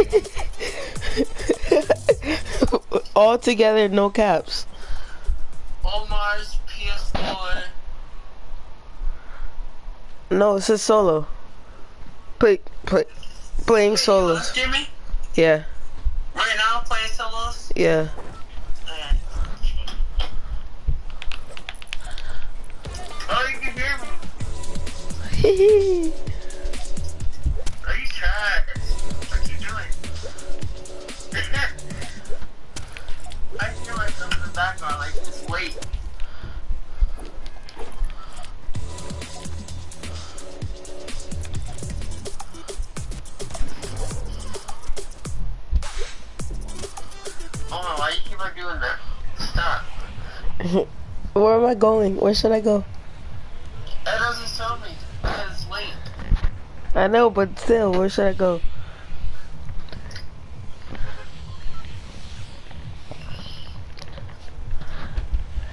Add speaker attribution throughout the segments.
Speaker 1: All together, no caps.
Speaker 2: Omar's PS4.
Speaker 1: No, it says solo. Play, play, playing solos.
Speaker 2: Streaming?
Speaker 1: Yeah,
Speaker 2: Right now, playing solos?
Speaker 1: yeah.
Speaker 2: Oh, you can hear me. the background, like, just wait. Oh, why you keep on doing that? Stop.
Speaker 1: Where am I going? Where should I go?
Speaker 2: That doesn't show me. Because wait.
Speaker 1: I know, but still, where should I go?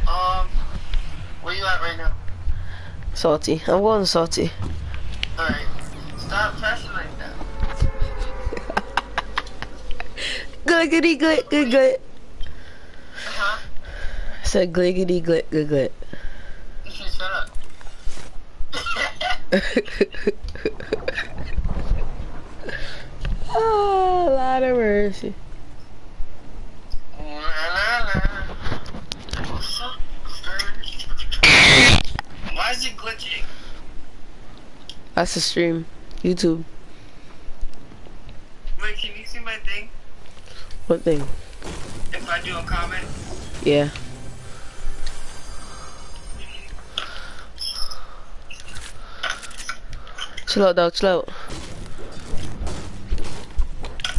Speaker 2: Um, where you at right now?
Speaker 1: Salty. I'm going salty.
Speaker 2: Alright. Stop pressing like that.
Speaker 1: Glickety glit, glit, glit.
Speaker 2: Uh-huh.
Speaker 1: I said glickety glit, glit, glit.
Speaker 2: You should shut up.
Speaker 1: oh, Lord of mercy.
Speaker 2: Why is it glitching?
Speaker 1: That's the stream. YouTube.
Speaker 2: Wait, can you see my thing?
Speaker 1: What thing?
Speaker 2: If I do a comment?
Speaker 1: Yeah. Chill out, dog. Chill out.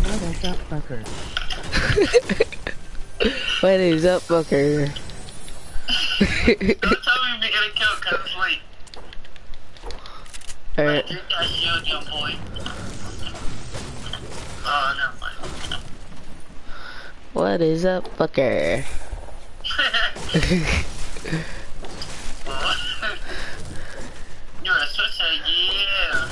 Speaker 3: What is up, fucker?
Speaker 1: What is up, fucker?
Speaker 2: Don't tell me if you're gonna kill cause it's late.
Speaker 1: Alright.
Speaker 2: Drink shield, young boy. Oh, never mind.
Speaker 1: What is up, fucker?
Speaker 2: You're a sister, yeah.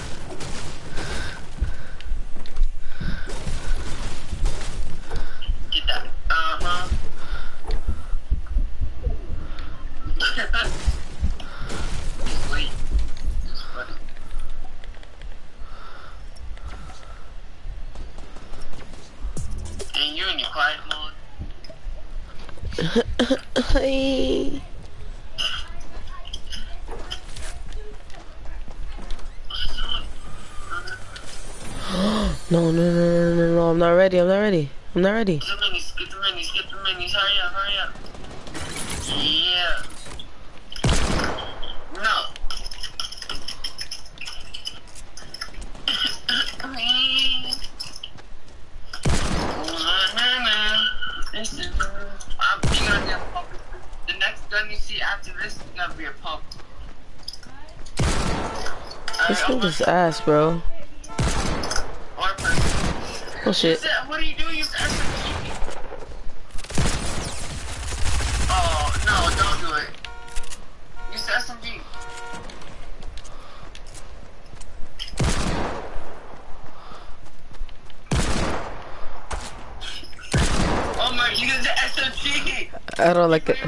Speaker 2: Quiet mode.
Speaker 1: Hey. No, no, no, no, no, no, I'm not ready, I'm not ready. I'm not ready.
Speaker 2: Skip the minis, skip the minis, skip the minis, hurry up, hurry up. Yeah. No. This is, I'm gonna get pump. The gun you see after this is gonna be a pump.
Speaker 1: This nigga's ass, bro. Oh shit.
Speaker 2: What are you doing? Use the SMG. Oh, no, don't do it. Use the SMG. Oh my, use the SMG.
Speaker 1: I don't like it.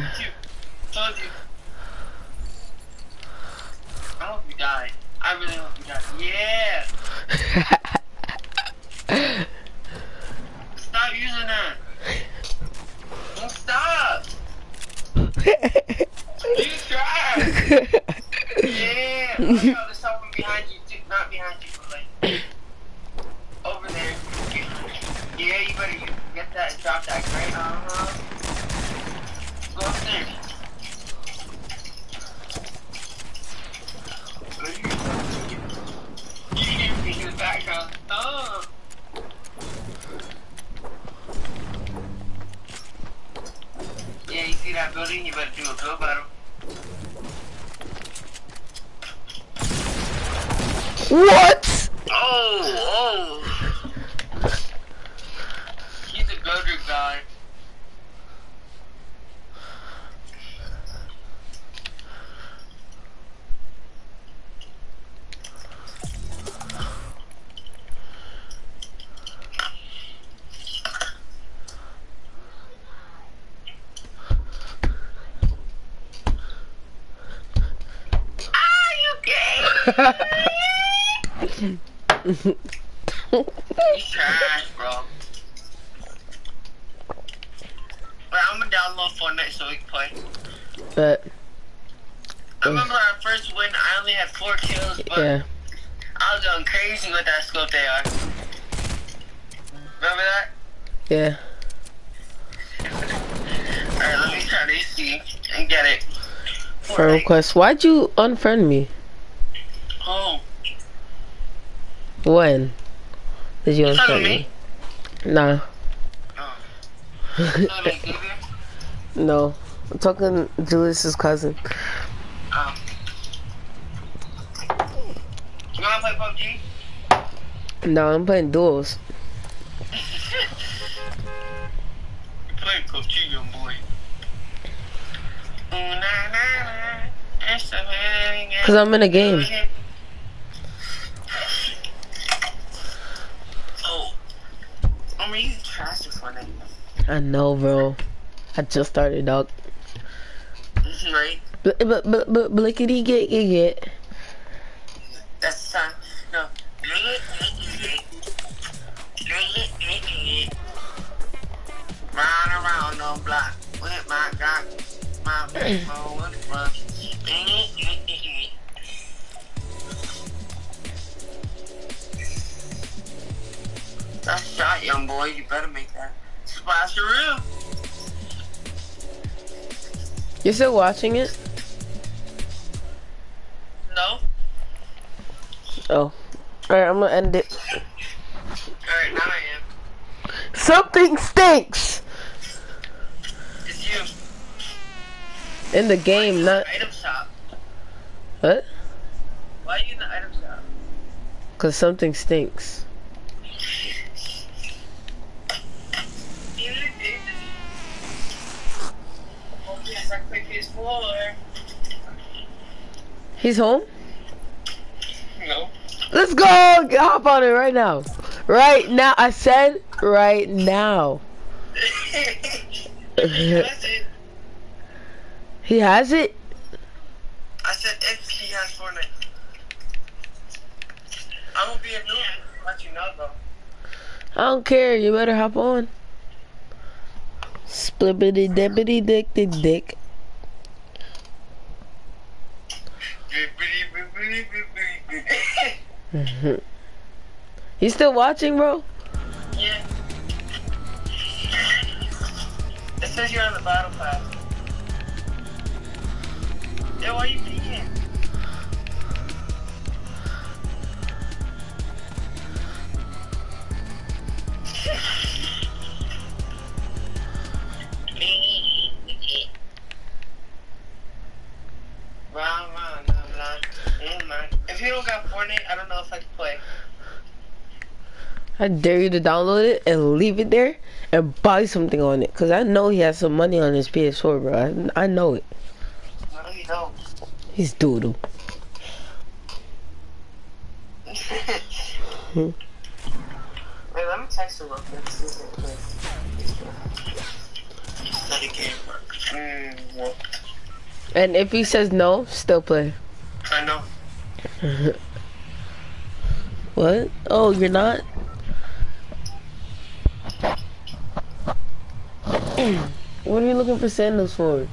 Speaker 1: Request. Why'd you unfriend me?
Speaker 2: Oh,
Speaker 1: When did you unfriend
Speaker 2: to
Speaker 1: me? Nah.
Speaker 2: so they give you?
Speaker 1: no. I'm talking Julius's cousin.
Speaker 2: Um. You wanna play PUBG?
Speaker 1: No, I'm playing duels.
Speaker 2: Man,
Speaker 1: Cause I'm in a game.
Speaker 2: Oh. I mean, you trash.
Speaker 1: I know, bro. I just started, dog.
Speaker 2: Right?
Speaker 1: But but but but blickety get get get. Still watching it?
Speaker 2: No.
Speaker 1: Oh. Alright, I'm gonna end it.
Speaker 2: Alright, now I am.
Speaker 1: Something stinks
Speaker 2: It's you.
Speaker 1: in the game, not
Speaker 2: Item shop.
Speaker 1: what?
Speaker 2: Why are you in the item shop?
Speaker 1: Cause something stinks. He's home.
Speaker 2: No.
Speaker 1: Let's go. Hop on it right now. Right now. I said right now.
Speaker 2: That's it.
Speaker 1: He has it.
Speaker 2: I said if he has Fortnite. I will be a new let you know though.
Speaker 1: I don't care. You better hop on. Splibbity dippity dick dick dick. You still watching, bro?
Speaker 2: yeah. It says you're on the battle pass. Yo, why you If you don't got Fortnite, I don't know if I can play.
Speaker 1: I dare you to download it and leave it there and buy something on it. Cause I know he has some money on his PS4, bro. I, I know it.
Speaker 2: No, you don't.
Speaker 1: He's doodle.
Speaker 2: Wait, let me text him real quick. see if it plays. Let it game work. Mm,
Speaker 1: And if he says no, still play.
Speaker 2: I know.
Speaker 1: What? Oh, you're not? what are you looking for sandals for?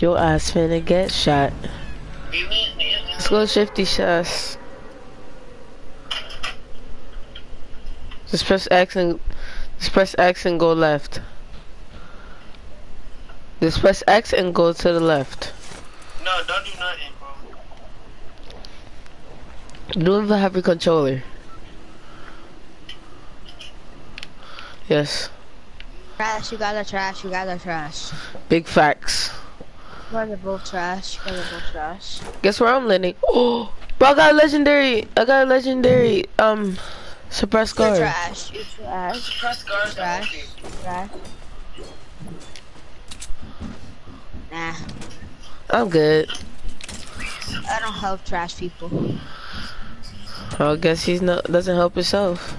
Speaker 1: Your ass finna get shot. Let's go Shifty Shafts. Just press X and just press X and go left. Just press X and go to the left.
Speaker 2: No, don't do nothing, bro.
Speaker 1: Do even have your controller. Yes.
Speaker 4: Trash, you gotta trash, you gotta trash.
Speaker 1: Big facts.
Speaker 4: You gotta both trash, you gotta both trash.
Speaker 1: Guess where I'm landing? Oh, bro, I got a legendary. I got a legendary. Um, suppressed
Speaker 4: You're trash, you trash,
Speaker 2: Press guards
Speaker 4: Trash. trash. Nah,
Speaker 1: I'm good.
Speaker 4: I don't help trash people.
Speaker 1: I guess he's not doesn't help himself.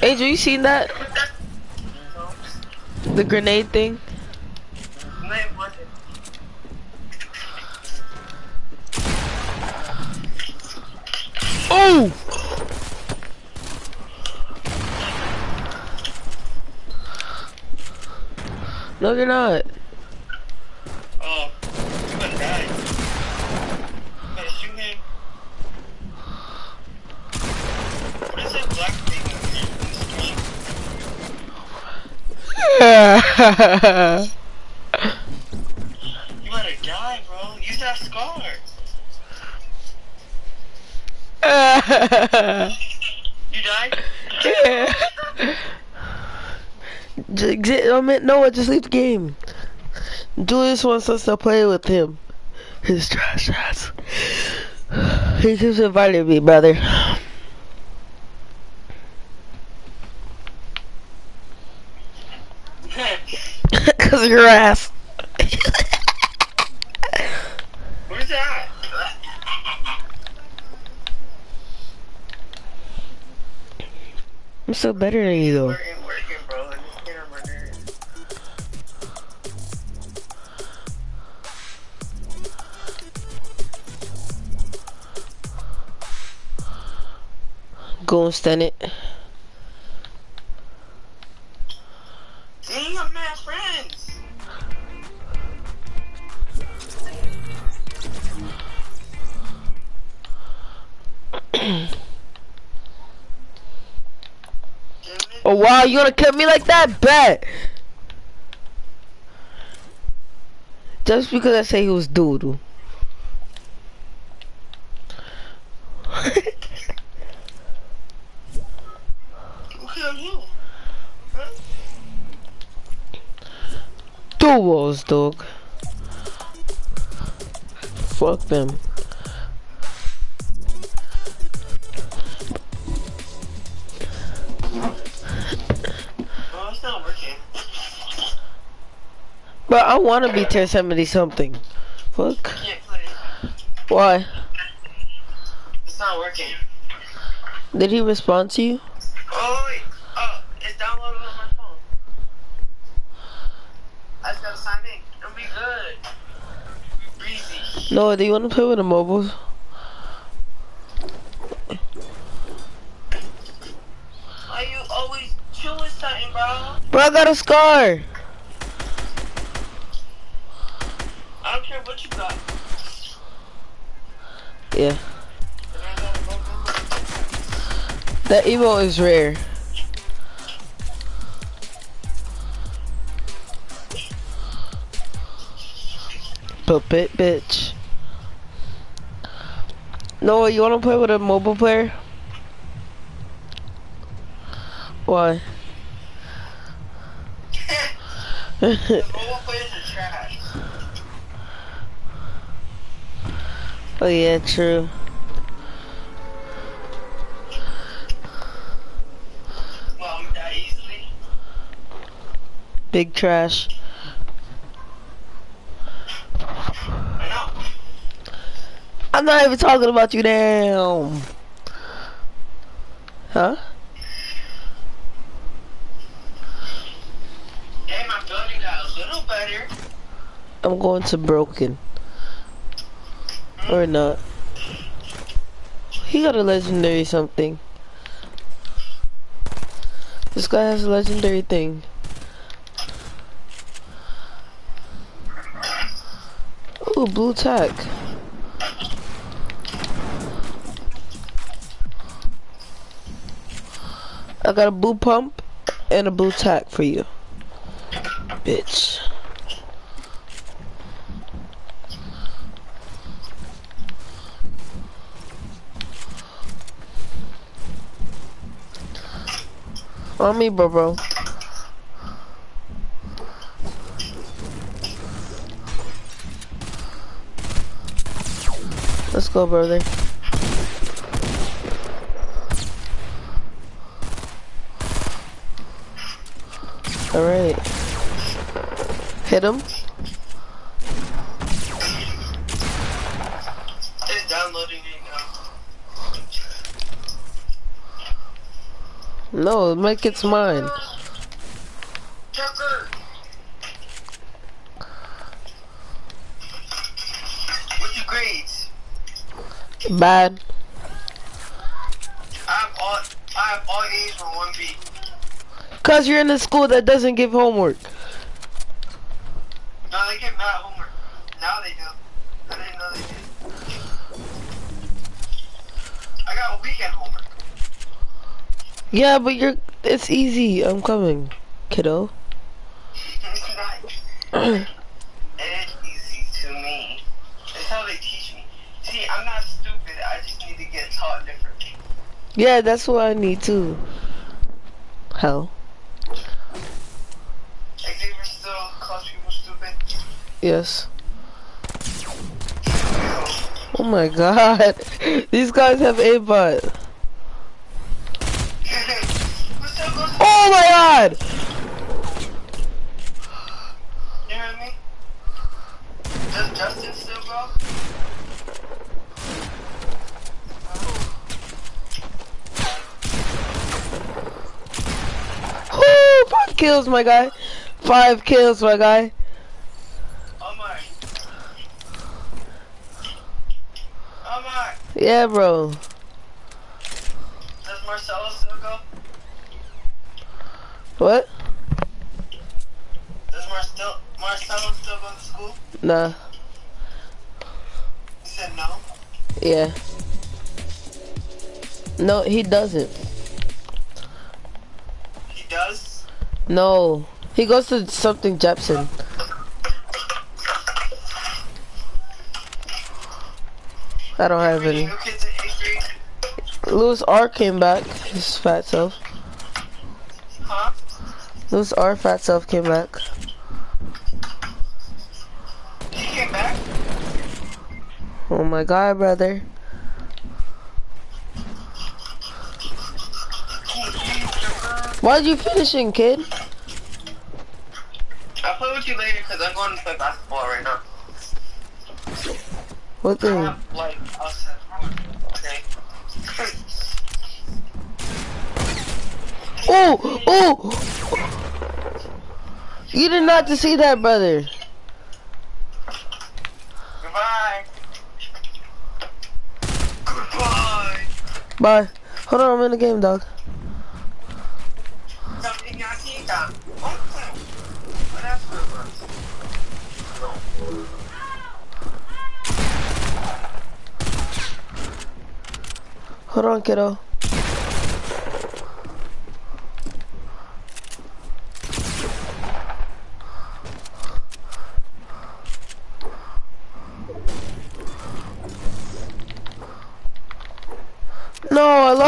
Speaker 1: Angel, you seen that? The grenade thing? Oh! No, you're not.
Speaker 2: Oh, you better die. You better shoot him. What is that black thing on the screen? You better die, bro. Use that scar. You died?
Speaker 1: J- j- I meant Noah, just leave the game. Julius wants us to play with him. His trash ass. He just invited me, brother. Cause of your ass.
Speaker 2: Where's that?
Speaker 1: I'm still better than you though. Go and stand it. You gonna kill me like that? Bet. Just because I say he was doodle. Two walls, dog. Fuck them. But I wanna be tier 70 something. Fuck. Why?
Speaker 2: It's not working.
Speaker 1: Did he respond to you?
Speaker 2: Oh, wait. Oh, it's downloaded on my phone. I just gotta sign in. It'll be good. It'll be breezy.
Speaker 1: No, do you wanna play with the mobiles?
Speaker 2: Why you always chewing something, bro?
Speaker 1: Bro, I got a scar.
Speaker 2: I don't care what you got.
Speaker 1: Yeah. That emo is rare. Puppet bitch. Noah, you wanna play with a mobile player? Why?
Speaker 2: The mobile players are trash.
Speaker 1: Oh yeah, true.
Speaker 2: Well, I'm easily.
Speaker 1: Big trash. I'm not even talking about you now. Huh?
Speaker 2: Hey, my building got a little better.
Speaker 1: I'm going to broken. Or not. He got a legendary something. This guy has a legendary thing. Ooh, blue tack. I got a blue pump and a blue tack for you. Bitch. On me, bro, bro. Let's go, brother. Alright. Hit him.
Speaker 2: It's downloading it now.
Speaker 1: No, make it's mine.
Speaker 2: Tucker. What's your grades?
Speaker 1: Bad.
Speaker 2: I have all I have all A's for one B.
Speaker 1: Cause you're in a school that doesn't give homework.
Speaker 2: No, they get mad homework. Now they do. I didn't know they did. I got a weekend homework.
Speaker 1: Yeah, but you're. It's easy. I'm coming, kiddo.
Speaker 2: it's not. It is easy to me. That's how they teach me. See, I'm not stupid. I just need to get taught differently.
Speaker 1: yeah, that's what I need too. Hell.
Speaker 2: Xavier still calls people stupid.
Speaker 1: Yes. Oh my god. These guys have a butt.
Speaker 2: What's up, what's up?
Speaker 1: Oh my god!
Speaker 2: You hear me? Does Justin still go?
Speaker 1: Woo! Five kills, my guy. Five kills, my guy.
Speaker 2: Oh Omar. Omar.
Speaker 1: Oh yeah, bro.
Speaker 2: Does Marcelo still go?
Speaker 1: What?
Speaker 2: Does Marcel Marcelo still go to school?
Speaker 1: Nah.
Speaker 2: He said no.
Speaker 1: Yeah. No, he doesn't.
Speaker 2: He does.
Speaker 1: No. He goes to something Jepson. I don't have
Speaker 2: Any
Speaker 1: any.
Speaker 2: new kids in A3?
Speaker 1: Louis R came back. His fat self.
Speaker 2: Huh?
Speaker 1: Louis R fat self came back.
Speaker 2: He came back?
Speaker 1: Oh my god, brother. Why are you finishing, kid?
Speaker 2: I'll play with you later because I'm going to play basketball right now.
Speaker 1: What
Speaker 2: I
Speaker 1: thing?
Speaker 2: have, like. Okay.
Speaker 1: Oh, oh! You did not to see that, brother.
Speaker 2: Goodbye. Goodbye.
Speaker 1: Bye. Hold on, I'm in the game, dog.
Speaker 2: Something I see that. What else
Speaker 1: Hold on, kiddo. No, I lost it.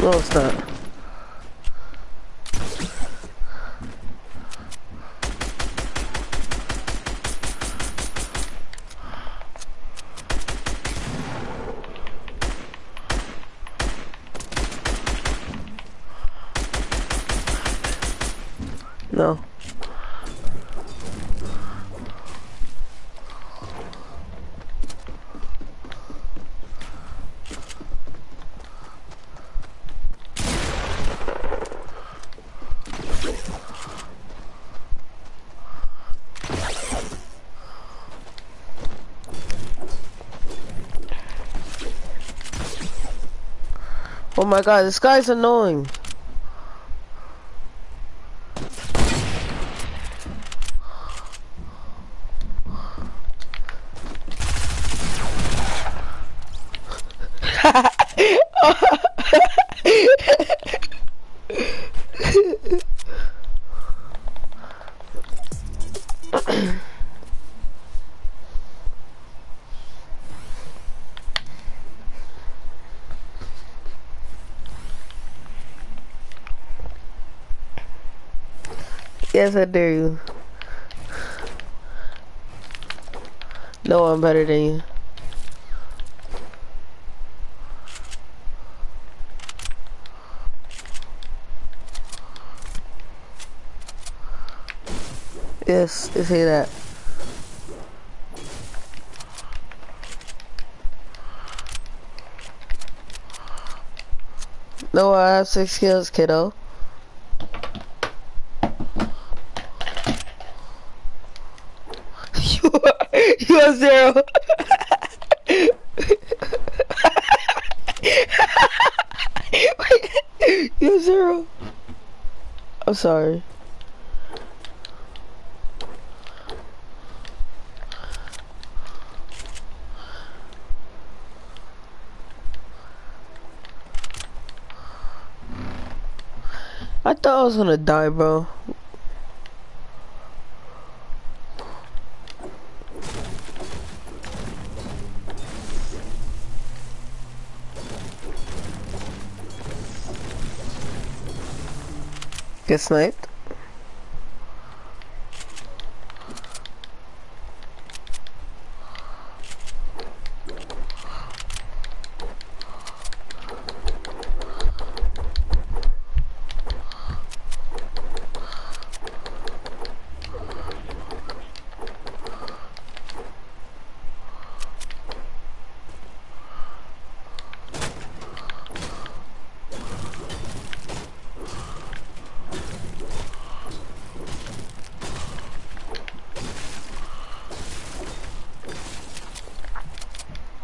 Speaker 1: No, it's not. No. Oh my god, this guy's annoying. Yes, I dare you. No, I'm better than you. Yes, they say that. No, I have six kills, kiddo. you are, are zero. you zero. I'm sorry. I thought I was gonna die, bro. Get sniped.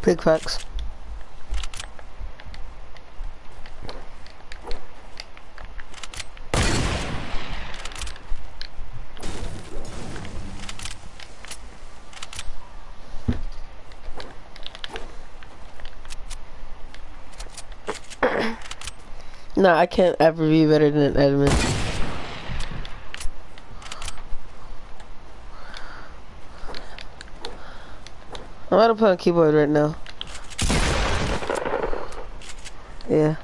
Speaker 1: Big facts. nah, I can't ever be better than Edmund. On keyboard right now. Yeah.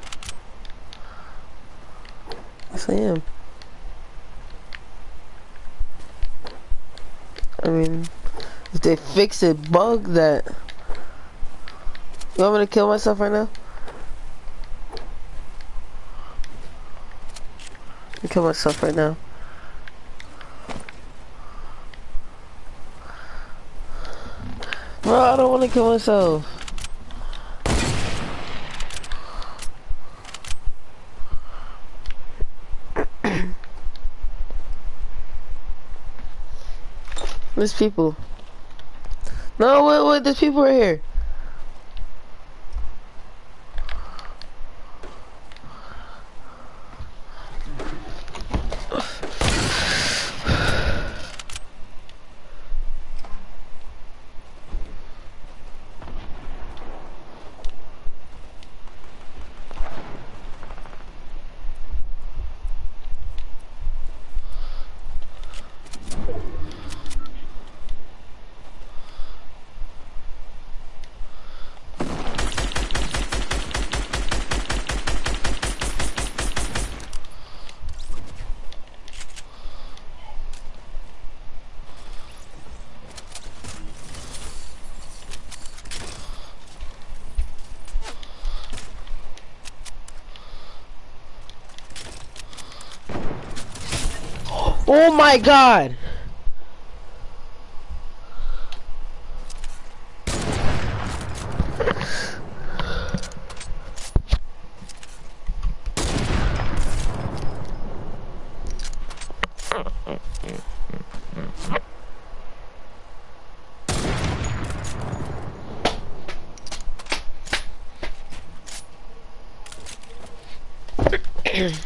Speaker 1: I am. I mean, if they fix it, bug that. You want me to kill myself right now? Kill myself right now. Bro, I don't want to kill myself. There's people. No, wait, wait, there's people right here. Oh my god!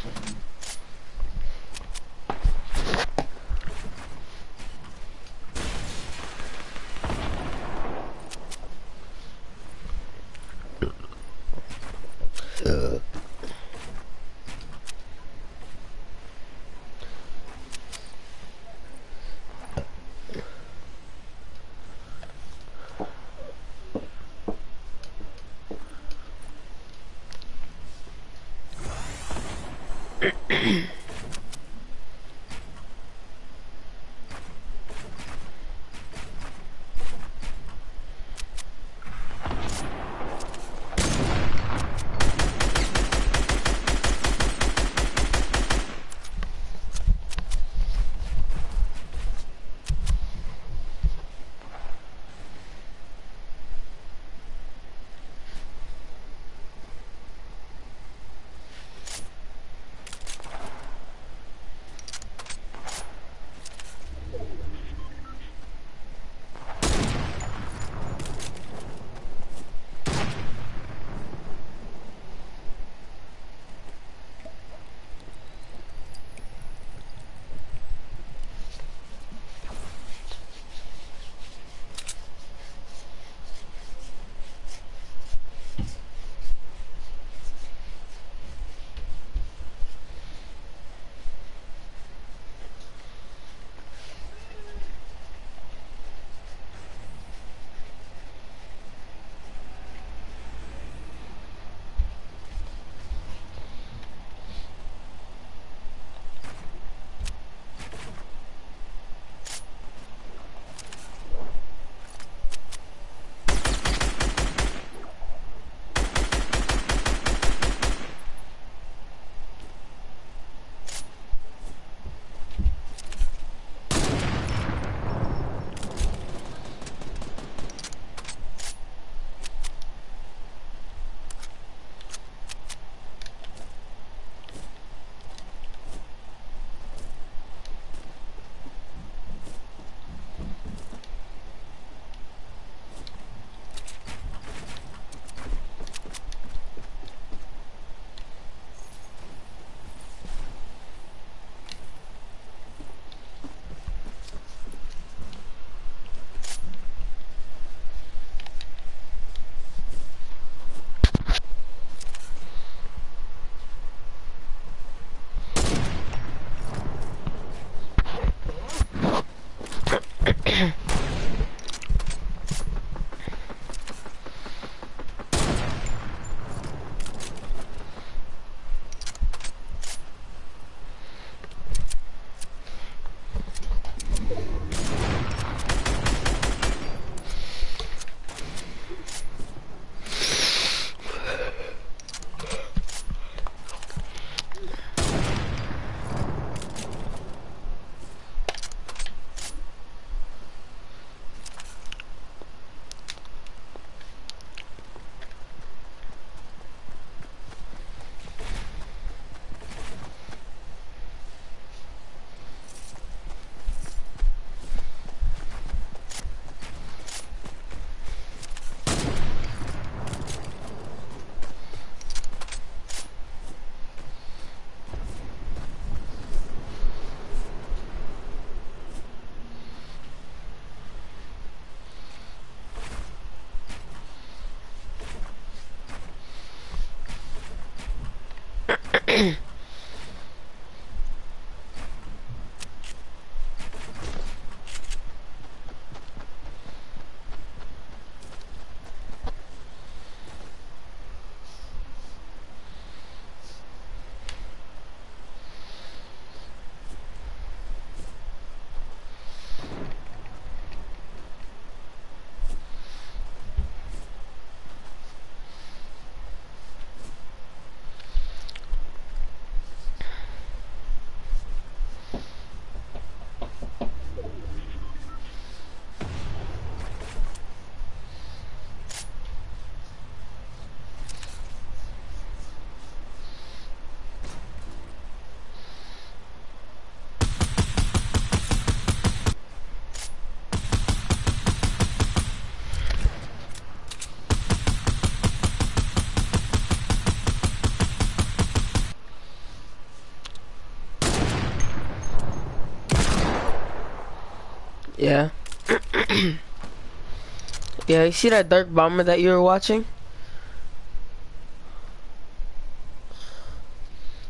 Speaker 1: yeah, you see that dark bomber that you were watching?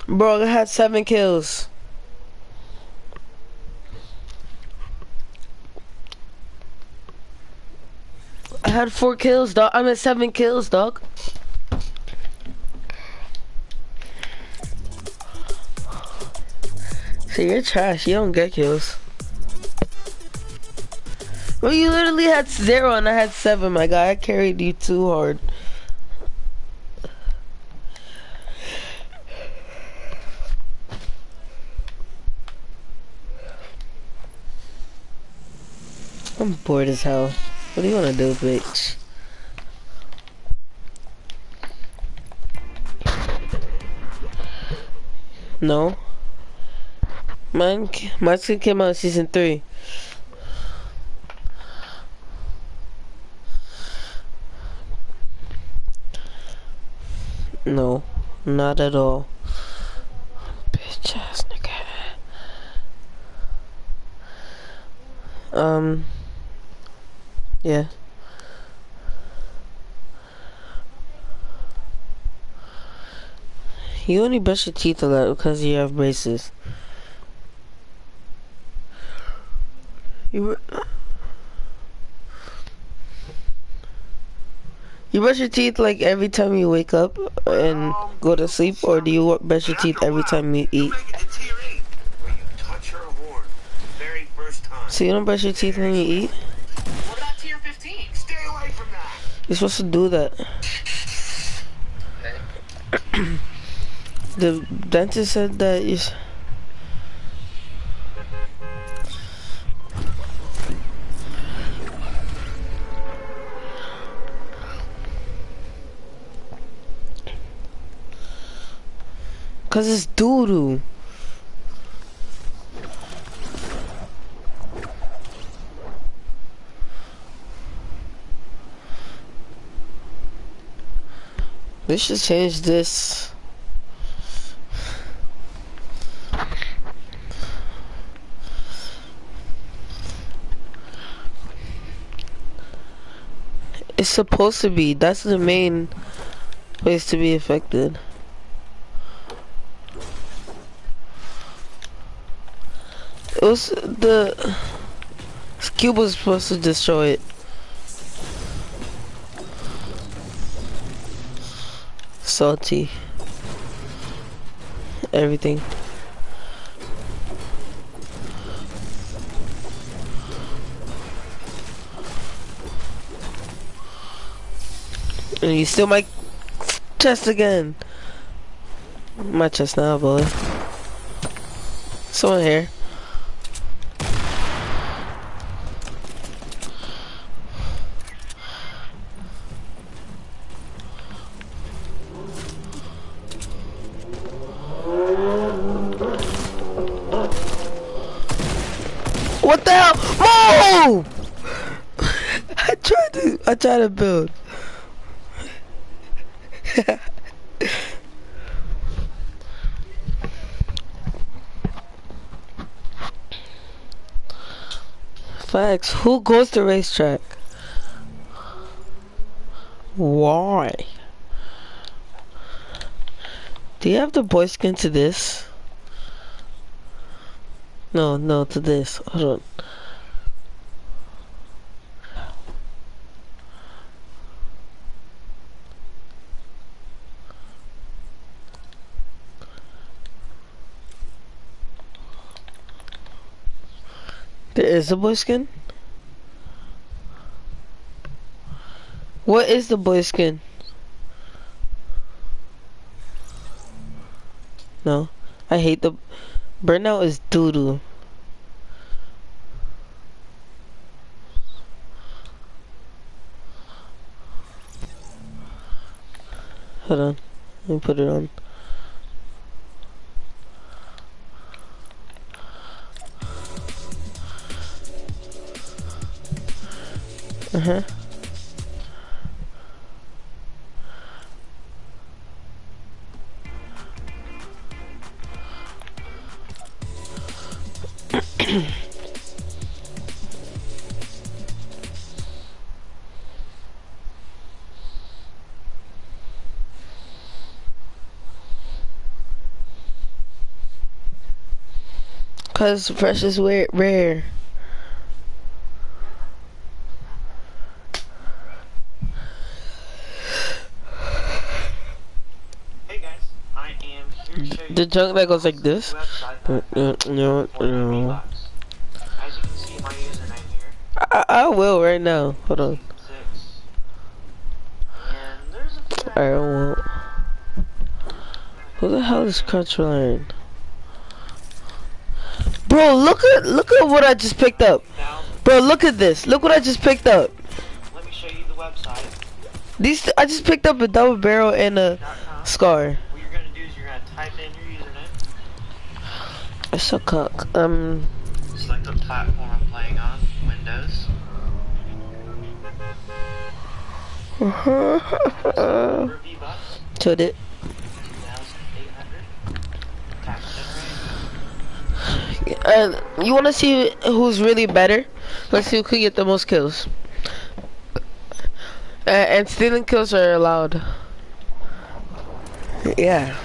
Speaker 1: Bro, I had seven kills. I had four kills, dog. I'm at seven kills, dog. So you're trash. You don't get kills. Well, you literally had zero and I had seven, my guy. I carried you too hard. I'm bored as hell. What do you wanna do, bitch? No. Mine, mine came out in season three. No, not at all. Bitch ass nigga. Um. Yeah. You only brush your teeth a lot because you have braces. You. You brush your teeth like every time you wake up and go to sleep, or do you brush your teeth every time you eat? So you don't brush your teeth when you eat? You're supposed to do that. the dentist said that you. Cause it's doo doo. Should change this. It's supposed to be. That's the main place to be affected. Was the cube was supposed to destroy it. Salty. Everything. And you steal my chest again. My chest now, boy. Someone here. Tried to build. Facts. Who goes to racetrack? Why? Do you have the boy skin to this? No, no, to this. Hold on. Is a boy skin? What is the boy skin? No. I hate the burnout is doo doo. Hold on. Let me put it on. Cause fresh is rare. The junk that goes like this. No, no. I, I will right now. Hold on. I won't. Who the hell is Crunchline? Bro, look at look at what I just picked up. Bro, look at this. Look what I just picked up.
Speaker 2: Let me show you the website.
Speaker 1: These I just picked up a double barrel and a scar.
Speaker 2: What you're gonna do is you're gonna type in your
Speaker 1: a cock. Um.
Speaker 2: select what platform I'm playing on, Windows. V-Bucks,
Speaker 1: Told it.
Speaker 2: 2,800. Tax.
Speaker 1: And you want to see who's really better? Let's see who can get the most kills. Uh, and stealing kills are allowed. Yeah.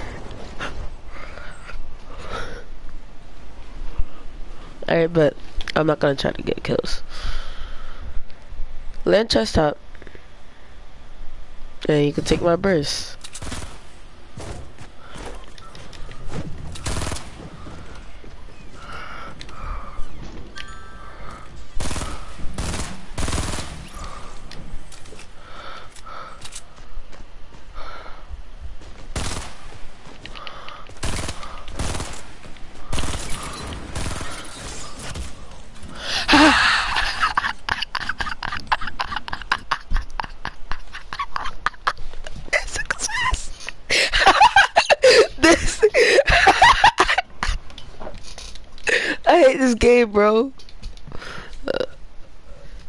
Speaker 1: Alright, but I'm not gonna try to get kills. Land chest top. And you can take my burst. success. this. I hate this game, bro. Uh,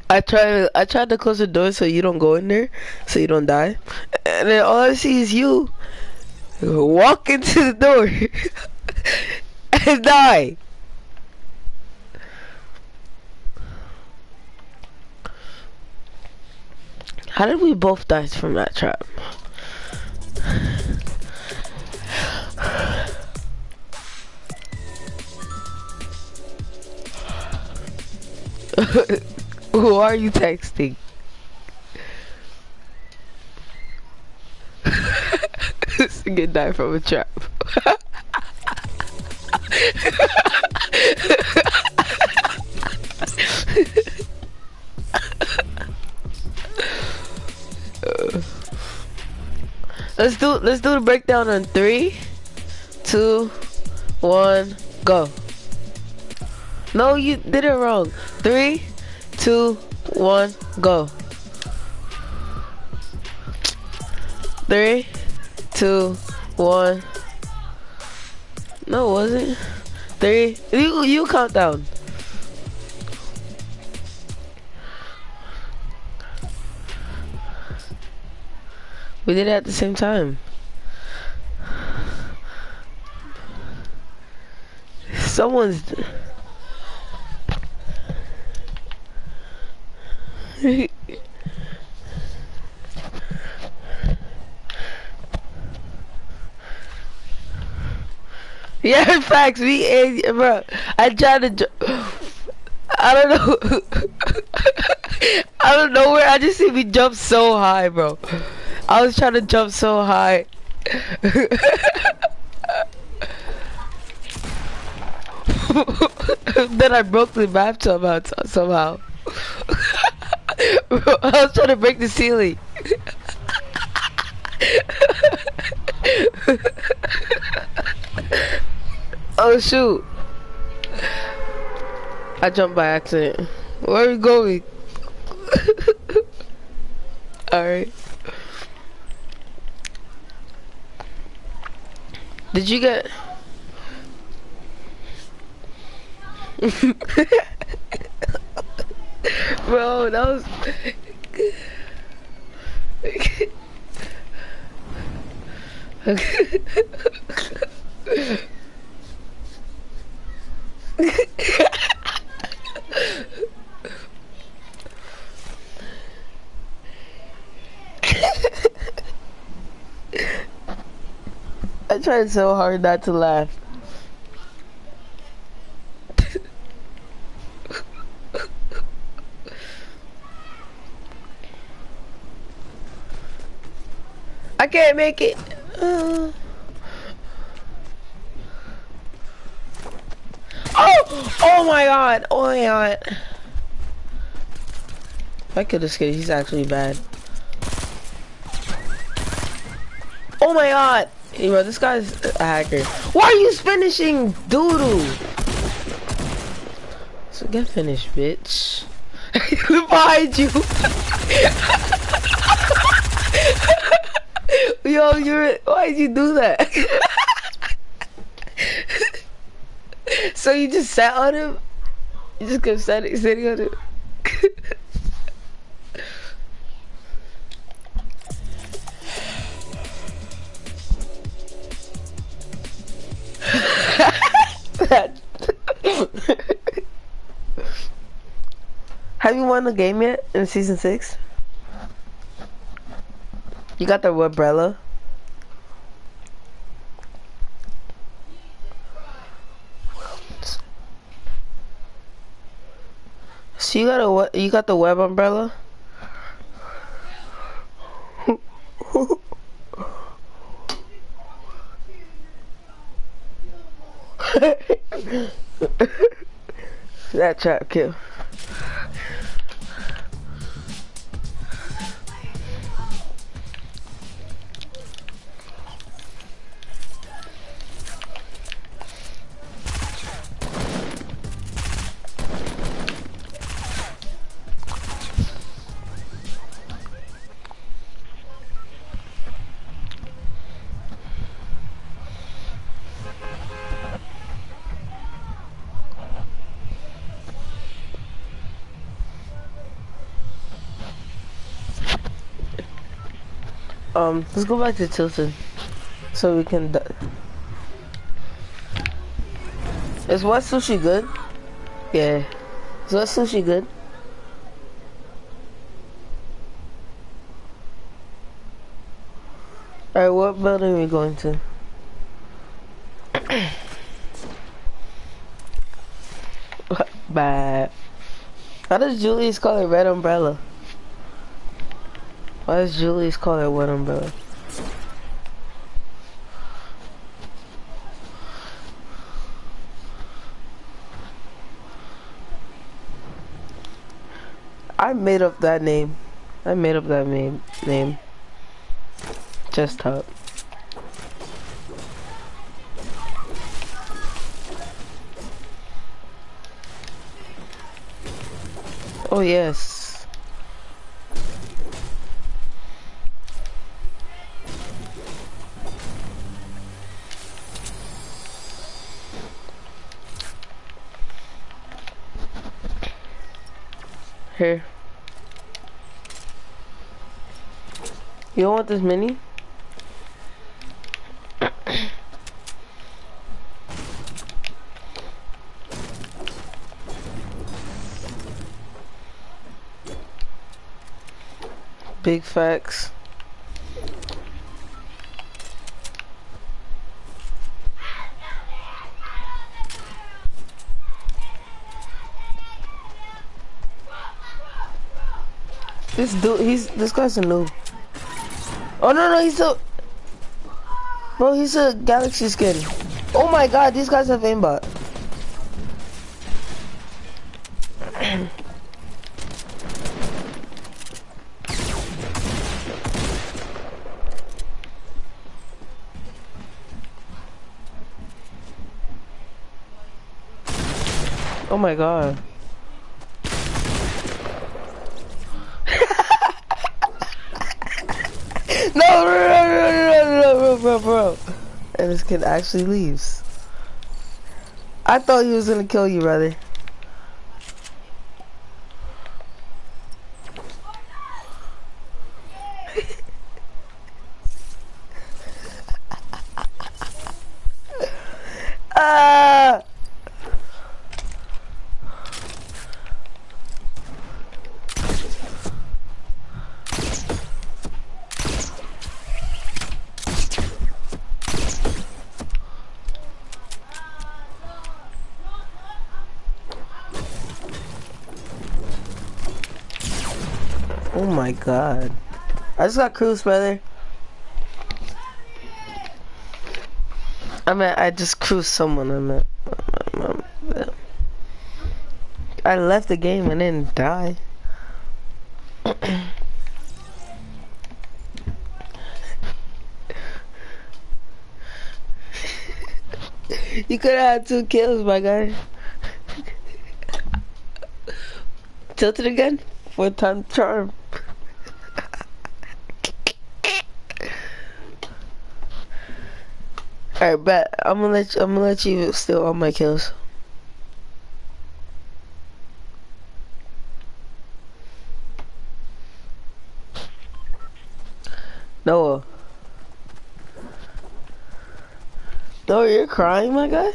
Speaker 1: I try. I tried to close the door so you don't go in there, so you don't die, and then all I see is you walk into the door and die. How did we both die from that trap? Who are you texting? this nigga died from a trap. let's do let's do the breakdown on three, two, one, go. No, you did it wrong. Three, two, one, go. Three, two, one. No, it wasn't. Three. You you count down. We did it at the same time. Someone's. yeah, facts. We, eh, bro. I tried to. I don't know. I don't know where. I just see me jump so high, bro. I was trying to jump so high. then I broke the map somehow. somehow. I was trying to break the ceiling. oh shoot. I jumped by accident. Where are we going? Alright. Did you get Bro, that was I tried so hard not to laugh. Can't make it. Uh. Oh! Oh my god! Oh my god! If I could have scared. He's actually bad. Oh my god! Hey, bro, this guy's a hacker. Why are you finishing doodoo? So get finished, bitch. Behind you. Yo, you're. Why'd you do that? so you just sat on him? You just kept sitting, sitting on him? Have you won the game yet in season six? You got the umbrella. So you got a? You got the web umbrella. that trap kill. Um, let's go back to Tilted, so we can. d- Is what sushi good? Yeah. Is what sushi good? Alright, what building are we going to? Bad. How does Julius call it red umbrella? Why does Julius call it red umbrella? I made up that name. I made up that name. Name. Just top. Oh yes. You don't want this mini? Big facts. This dude, he's this guy's a noob. Oh no no, he's a bro. He's a galaxy skin. Oh my god, these guys have aimbot. Oh my god. No, no, no, no, no, no, bro, bro, bro. And this kid actually leaves. I thought he was gonna kill you, brother. Just got cruise, brother. I meant I just cruised someone. I meant. I left the game and didn't die. you could have had two kills, my guy. Tilted again? Fourth time charm. Alright, but I'm gonna let you, I'm gonna let you steal all my kills. Noah. Noah, you're crying, my guy?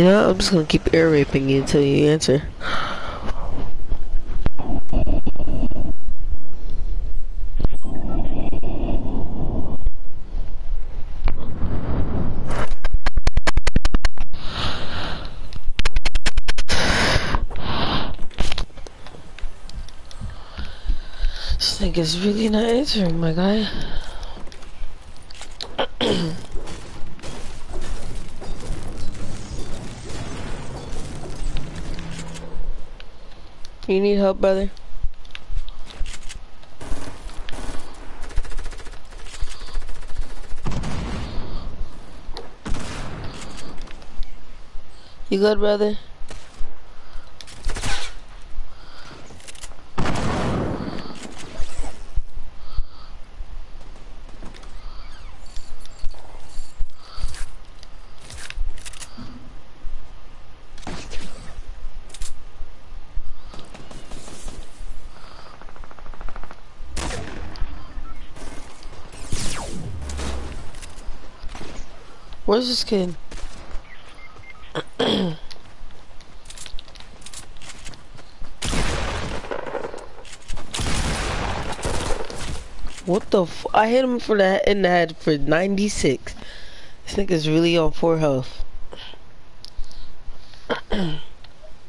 Speaker 1: You know, I'm just gonna keep air raping you until you answer. This thing is really not answering, my guy. You need help, brother? You good, brother? Where's this kid? what the I hit him for that in the head for 96. This nigga's really on 4 health. No, uh, damn it.
Speaker 5: Okay, Kevin, USAA Bank is here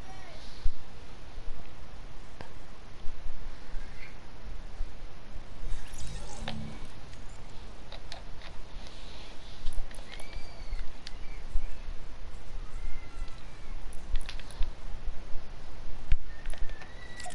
Speaker 5: to help you stay on track. Budget's looking good. Fair for a fill-up? And green light some beef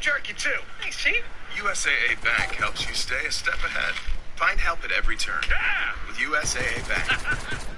Speaker 5: jerky, too. Thanks, Chief.
Speaker 6: USAA Bank helps you stay a step ahead. Find help at every turn
Speaker 5: Yeah!
Speaker 6: with USAA Bank.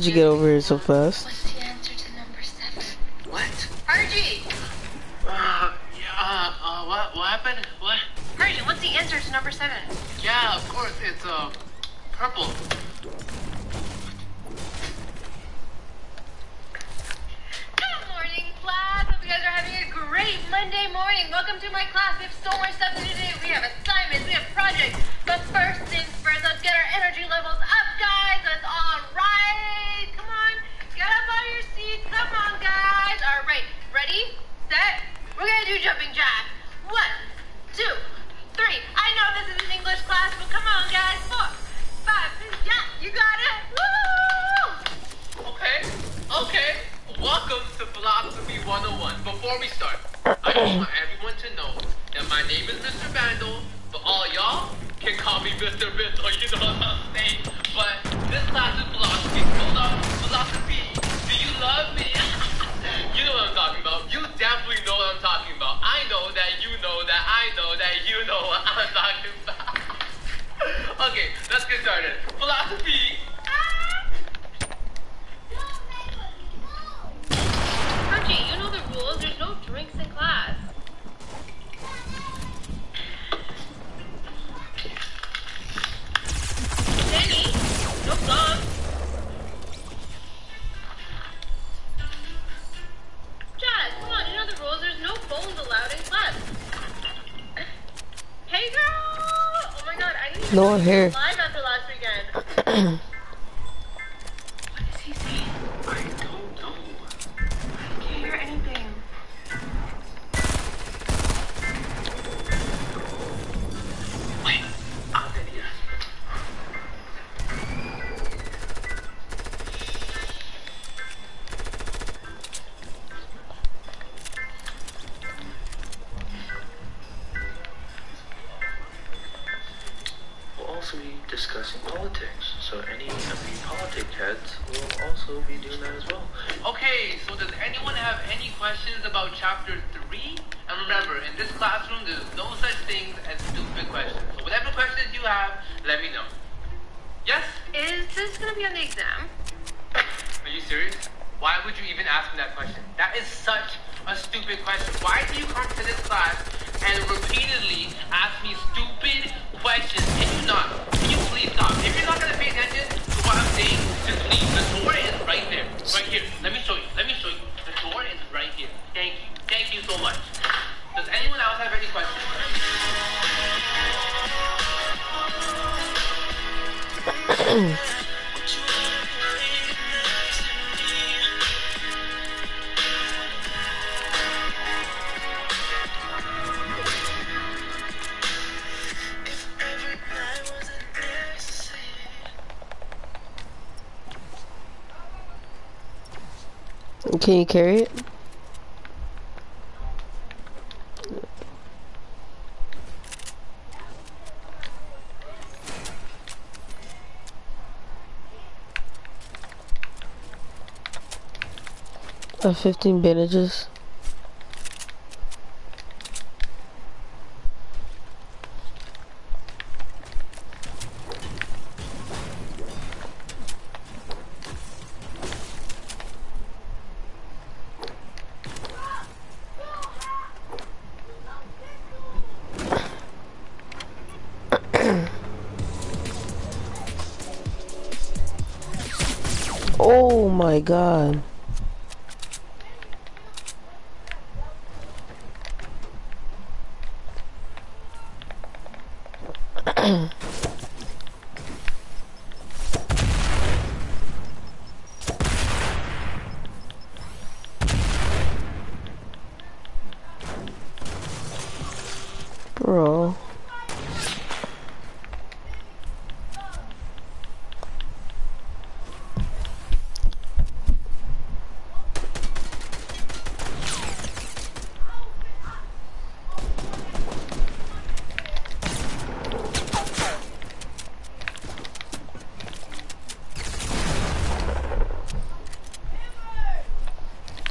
Speaker 6: did you get over here so fast?
Speaker 7: oh.
Speaker 6: 15 bandages.
Speaker 1: oh my god. Bro.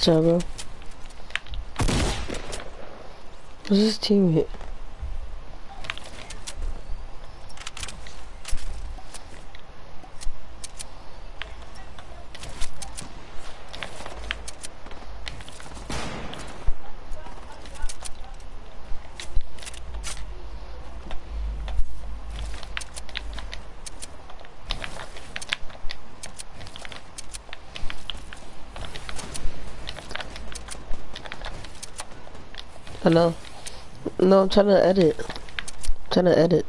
Speaker 1: Up, bro? What's his teammate? Know. No, I'm trying to edit. I'm trying to edit.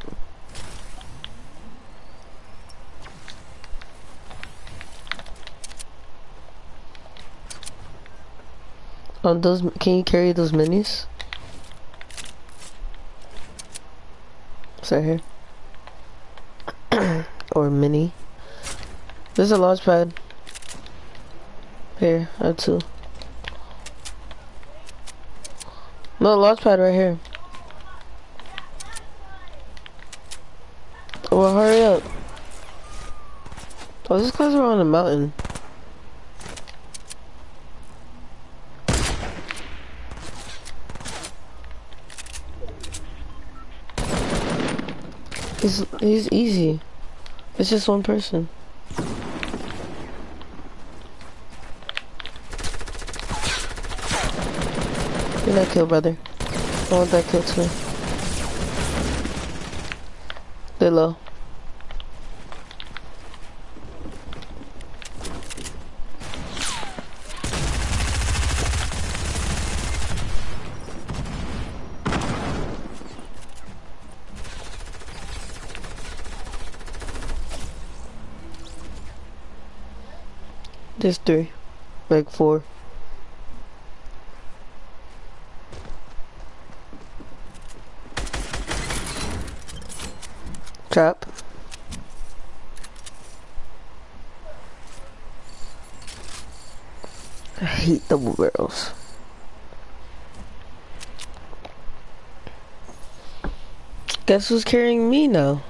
Speaker 1: Um, those can you carry those minis? It's right here. or mini. There's a launch pad. Here, I have two. No, launch pad right here. Well, hurry up. Oh, these guys are on the mountain. He's, he's easy. It's just one person. Get that kill, brother. I want that kill too. Stay low. There's three. Like four. Trap. I hate double barrels. Guess who's carrying me now?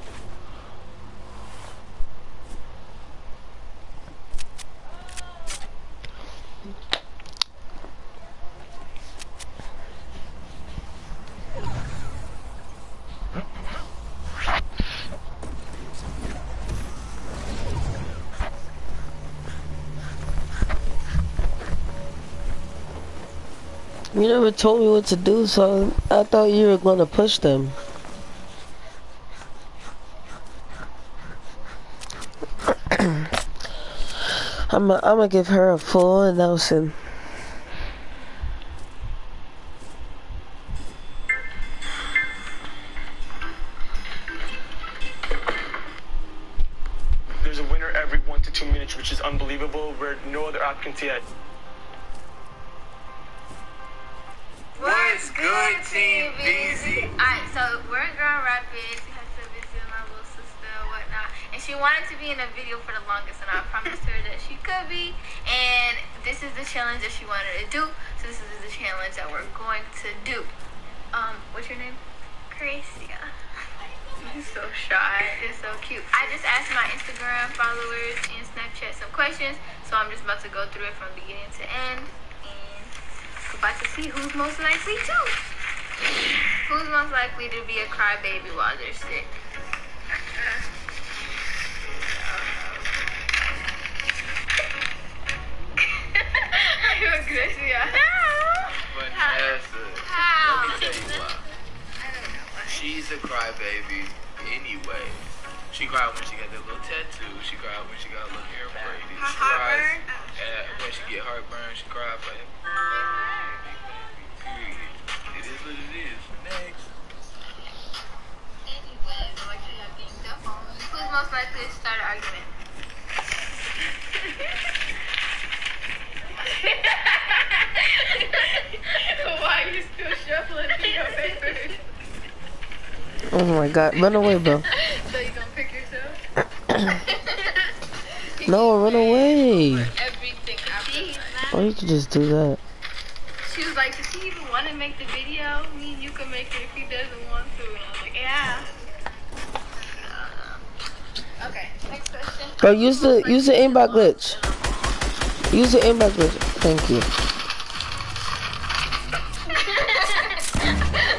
Speaker 1: Told me what to do, so I thought you were gonna push them. I'm gonna give her a full announcing.
Speaker 8: There's a winner every one to two minutes, which is unbelievable. Where no other app can see it.
Speaker 9: Challenge that she wanted to do. So this is the challenge that we're going to do. Um, what's your name? Gracia. You're so shy. It's so cute. I just asked my Instagram followers and Snapchat some questions, so I'm just about to go through it from beginning to end. And we're about to see who's most likely to. Who's most likely to be a crybaby while they're sick? Ay, Gracia.
Speaker 10: Vanessa,
Speaker 9: How?
Speaker 10: let me tell you why.
Speaker 9: I don't know why.
Speaker 10: She's a crybaby anyway. She cried when she got that little tattoo. She cried when she got a little hair braided.
Speaker 9: Her
Speaker 10: She cries
Speaker 9: heartburn?
Speaker 10: uh, when she get heartburn. She cried for every period. It is what it is. Next.
Speaker 9: Anyways, like to have things up on. Who's most likely to start an argument? Why are you still shuffling through your papers?
Speaker 1: Oh my god, run away, bro.
Speaker 9: so you gonna pick yourself?
Speaker 1: No, run away.
Speaker 9: Everything after that.
Speaker 1: Or you could just do that.
Speaker 9: She was like, does he even want to make the video? Me and you can make it if he doesn't want to. And I was like, yeah. Okay, next question.
Speaker 1: Bro, use the use the aimbot glitch. Use the aimbot glitch. Thank you.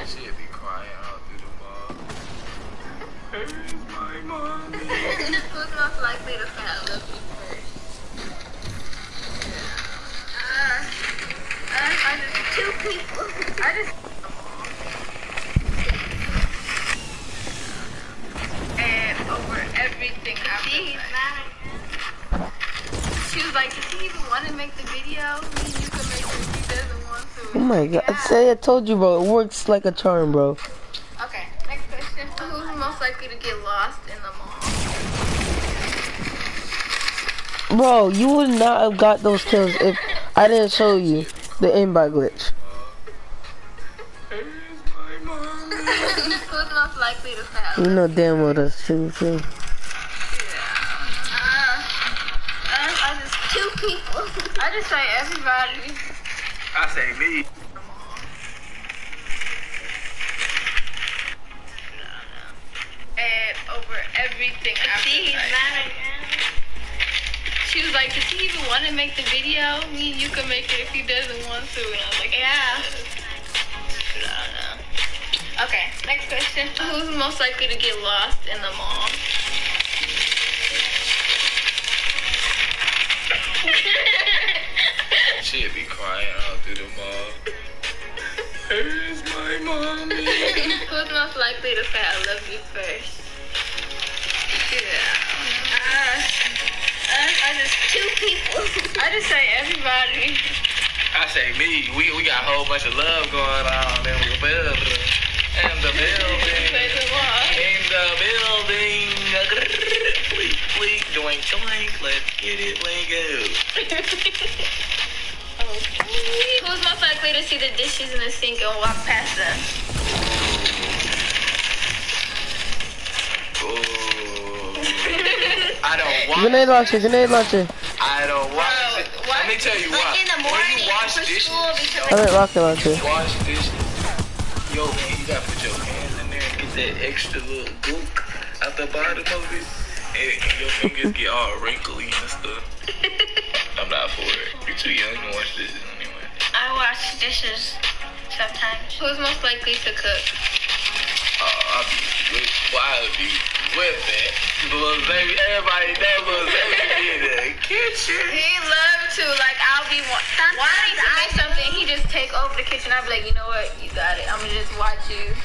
Speaker 10: She'd be crying all through the mall. Where's my mommy?
Speaker 9: Who's most likely to say I love you first? Uh, uh, I just two people. I just. And over everything after that. She was like, does he even want to make the video? Me and you can make it if he doesn't want to.
Speaker 1: Oh my god. I say I told you, bro. It works like a charm, bro.
Speaker 9: Okay, next question. Who's most likely to get lost in the mall?
Speaker 1: Bro, you would not have got those kills if I didn't show you the aimbot glitch.
Speaker 9: Who's most likely to fail?
Speaker 1: You know damn well that's true too.
Speaker 9: People. I just say everybody.
Speaker 10: I say me.
Speaker 9: And over everything after
Speaker 4: See, he's mad again.
Speaker 9: She was like, does he even want to make the video? Me and you can make it if he doesn't want to. And I was like, yeah. I don't know. Okay, next question. Who's most likely to get lost in the mall?
Speaker 10: She'd be crying all through the mall. Where's my mommy?
Speaker 9: Who's most likely to say I love you first? Yeah. Uh, uh, I just two people. I just say everybody.
Speaker 10: I say me. We we got a whole bunch of love going on in the building. In the building.
Speaker 9: Say the wall.
Speaker 10: In the building. Bleak, bleak, doink, doink. Let's get it, Lego.
Speaker 9: Who's most likely to see the dishes in the sink and walk past oh.
Speaker 10: them? I don't watch.
Speaker 1: Grenade launcher, grenade launcher.
Speaker 10: I don't watch. it. Let me tell you what.
Speaker 4: Like in the
Speaker 10: when
Speaker 4: morning
Speaker 10: you wash
Speaker 4: for
Speaker 10: dishes,
Speaker 4: school because
Speaker 1: I meant rocket launcher.
Speaker 10: wash dishes. Yo, man, you gotta put your hands in there and get that extra little gook out the bottom of it. And, and your fingers get all wrinkly and stuff. I'm not for it. You're too young to wash dishes anyway.
Speaker 9: I wash dishes sometimes. Who's most likely to cook?
Speaker 10: Uh, I'll be with, well, I'll be with it. Little baby, everybody knows little baby be in the kitchen.
Speaker 9: He loves to, like, I'll be one. Wanting to make something, he just take over the kitchen. I'll be like, you know what? You got it. I'm gonna just watch you.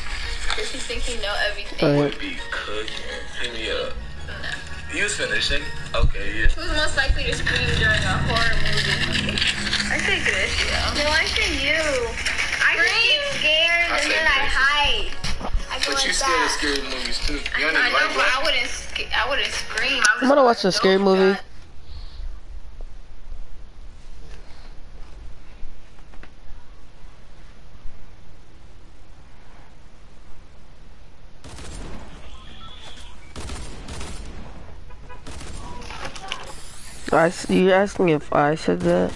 Speaker 9: Cause he think he know everything.
Speaker 1: Alright.
Speaker 10: Boy be cooking. Hit me up. You was finishing? Okay, yeah.
Speaker 9: Who's most likely to scream during a horror movie? I say this, yeah.
Speaker 4: No, I say you. I just get scared
Speaker 10: I
Speaker 4: and then I hide. I
Speaker 10: But you
Speaker 4: like
Speaker 10: scared of scary movies too. You don't
Speaker 9: I know, but I wouldn't. I wouldn't scream. I would
Speaker 1: I'm gonna watch a scary movie. I, s- you asking if I said that?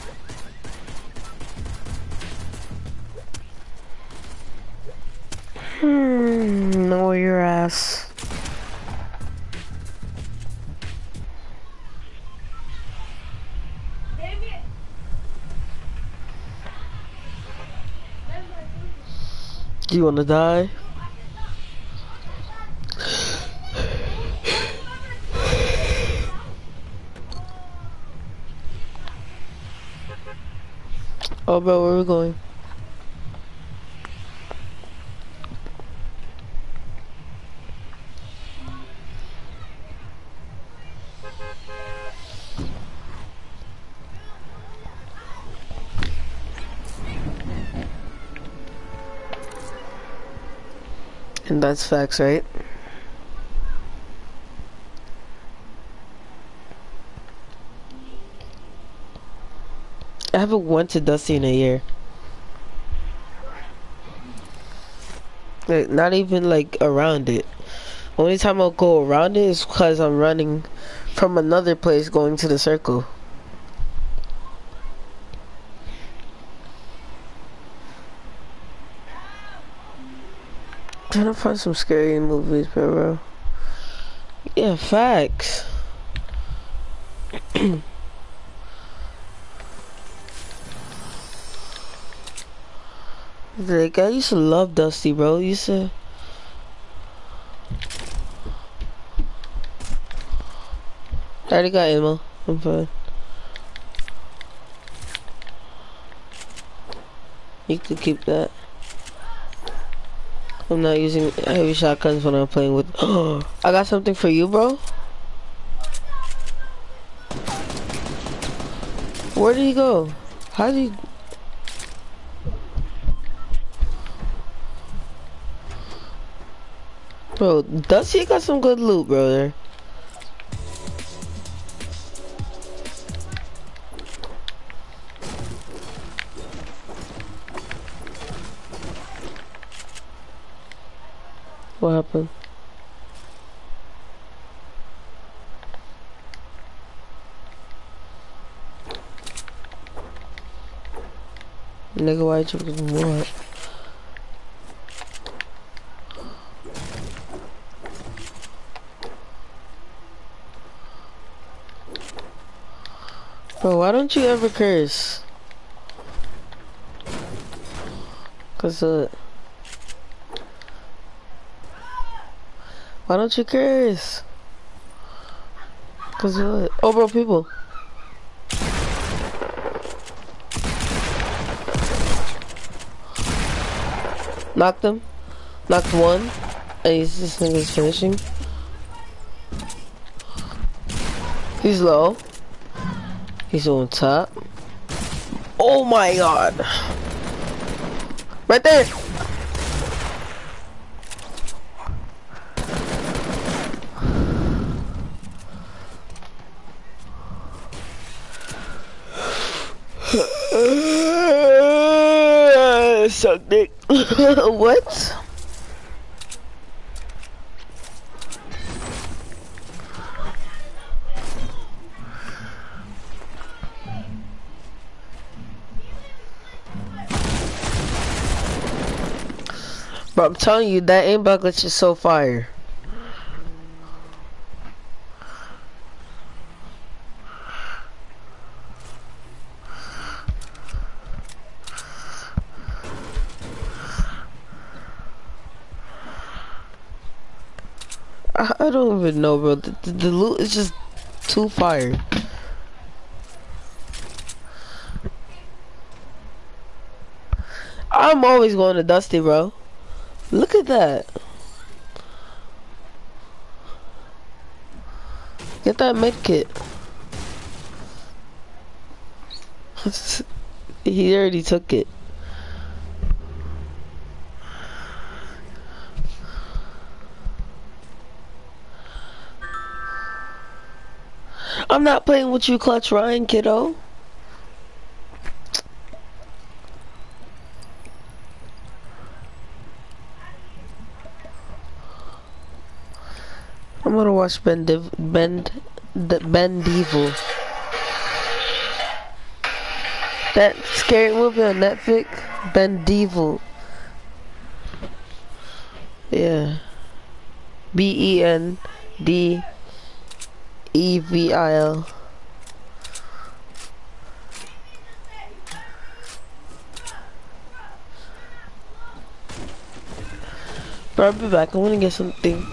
Speaker 1: Hmm, know your ass. Do you wanna die? Oh, bro, where are we going? And that's facts, right? I haven't went to Dusty in a year. Like, not even like around it. Only time I'll go around it is because I'm running from another place going to the circle. Trying to find some scary movies, bro. Yeah, facts. like I used to love Dusty, bro. You used to. I already got ammo. I'm fine. You could keep that. I'm not using heavy shotguns when I'm playing with. I got something for you, bro. Where did he go? How did he? Bro, Dusty got some good loot, bro. What happened? Nigga, why you what? Bro, why don't you ever curse? Cause uh Why don't you curse? Cause what? Oh bro people. Knocked him. Knocked one. And this nigga's finishing. He's low. He's on top. Oh my god. Right there. Suck dick. what? Bro, I'm telling you, that aimbot glitch is so fire. I, I don't even know, bro. The, the, the loot is just too fire. I'm always going to Dusty, bro. Look at that. Get that med kit. he already took it. I'm not playing with you, Clutch Ryan, kiddo. I'm gonna watch Ben Div Ben Ben Devil. That scary movie on Netflix, Ben Devil. Yeah. B E N D E V I L. But I'll be back. I want to get something.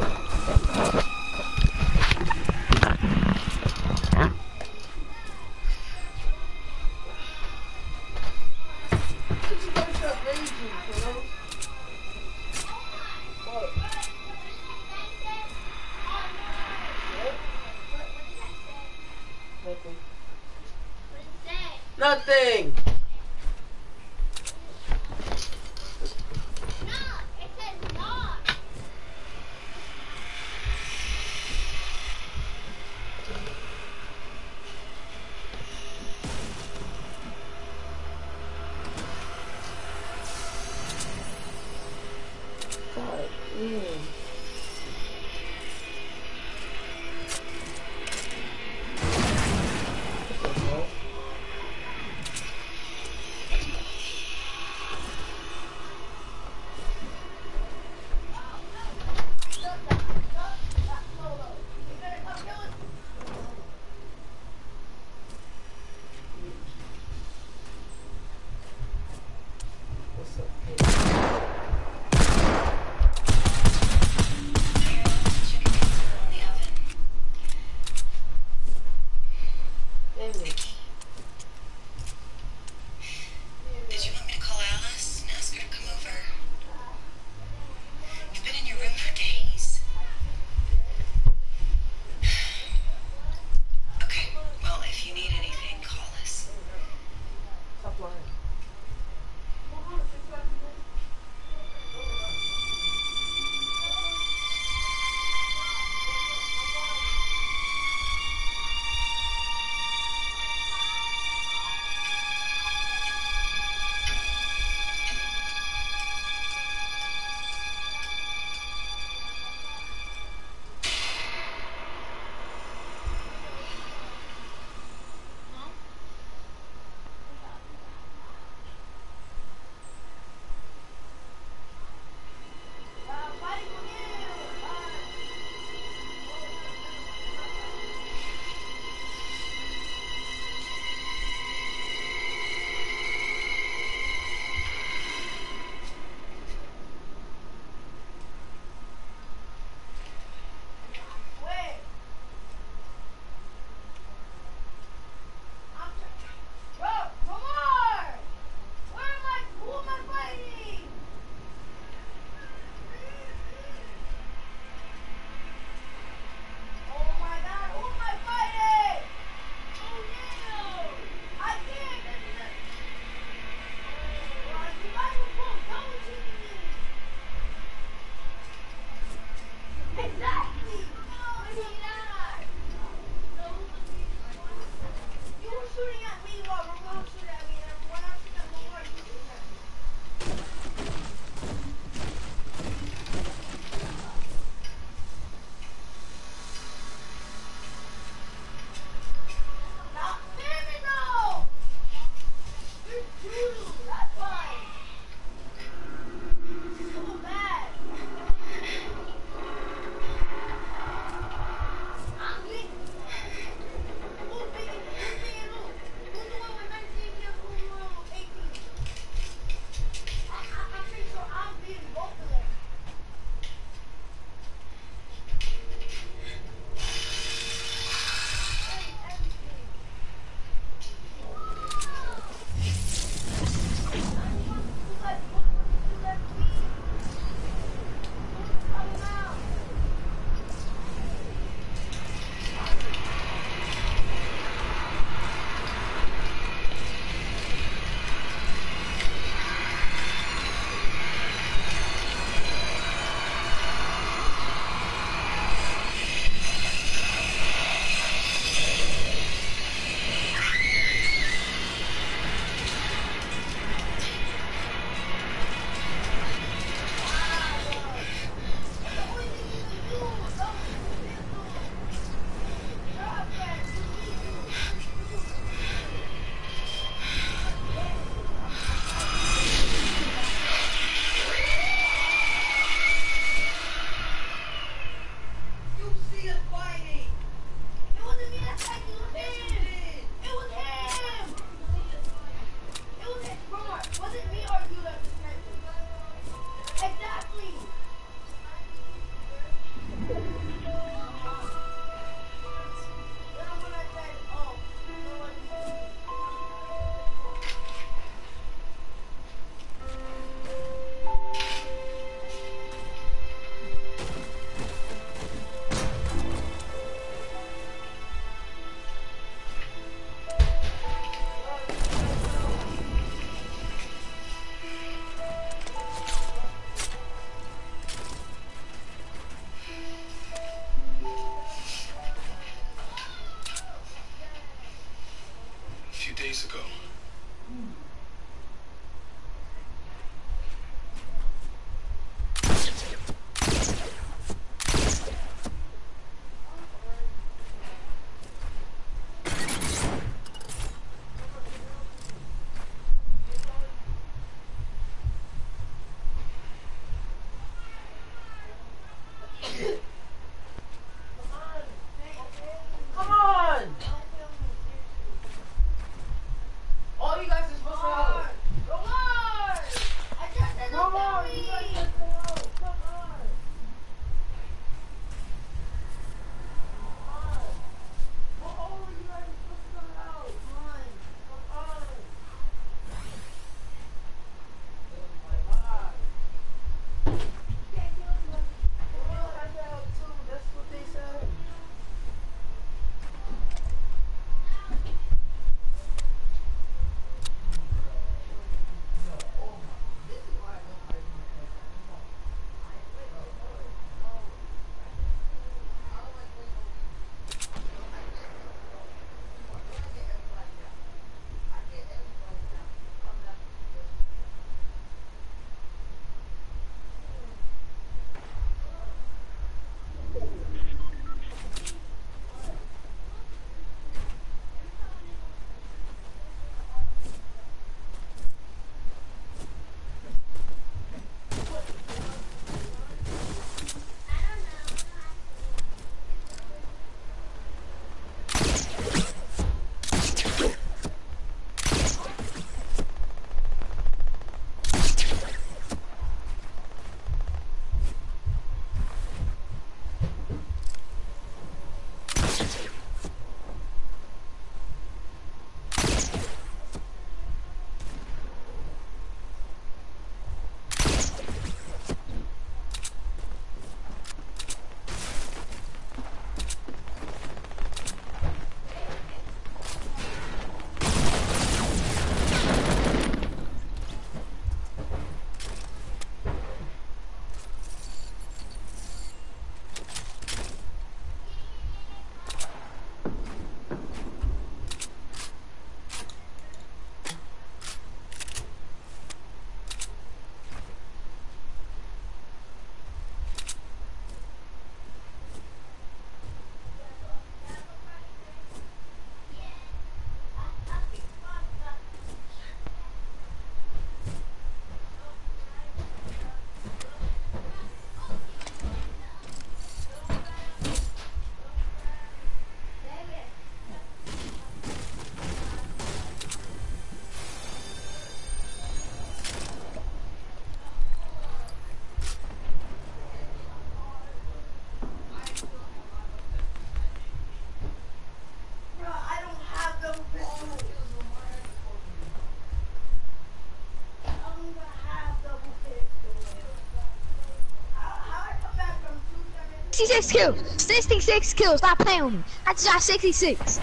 Speaker 11: 66 kills. 66 kills. Stop playing with me. I just got 66.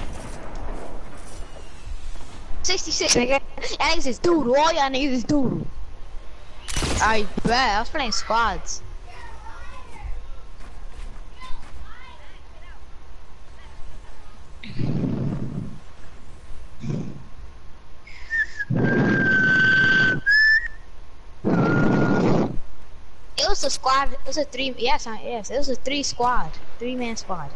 Speaker 11: 66, nigga. Y'all niggas is doodle. All oh, y'all niggas is doodle. I bet. I was playing squads. A squad. It was a three. Yes, yes. It was a three squad, three man squad.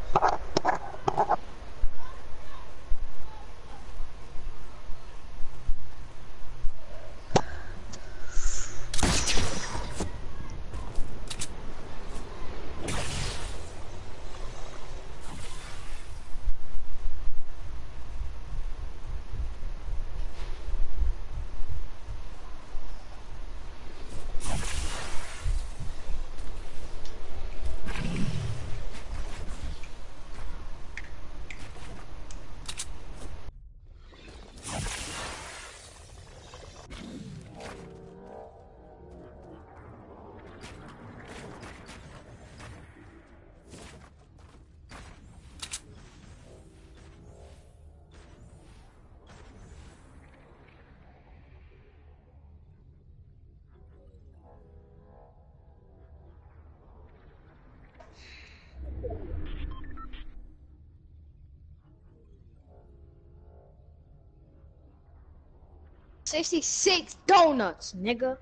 Speaker 11: Sixty-six donuts, nigga.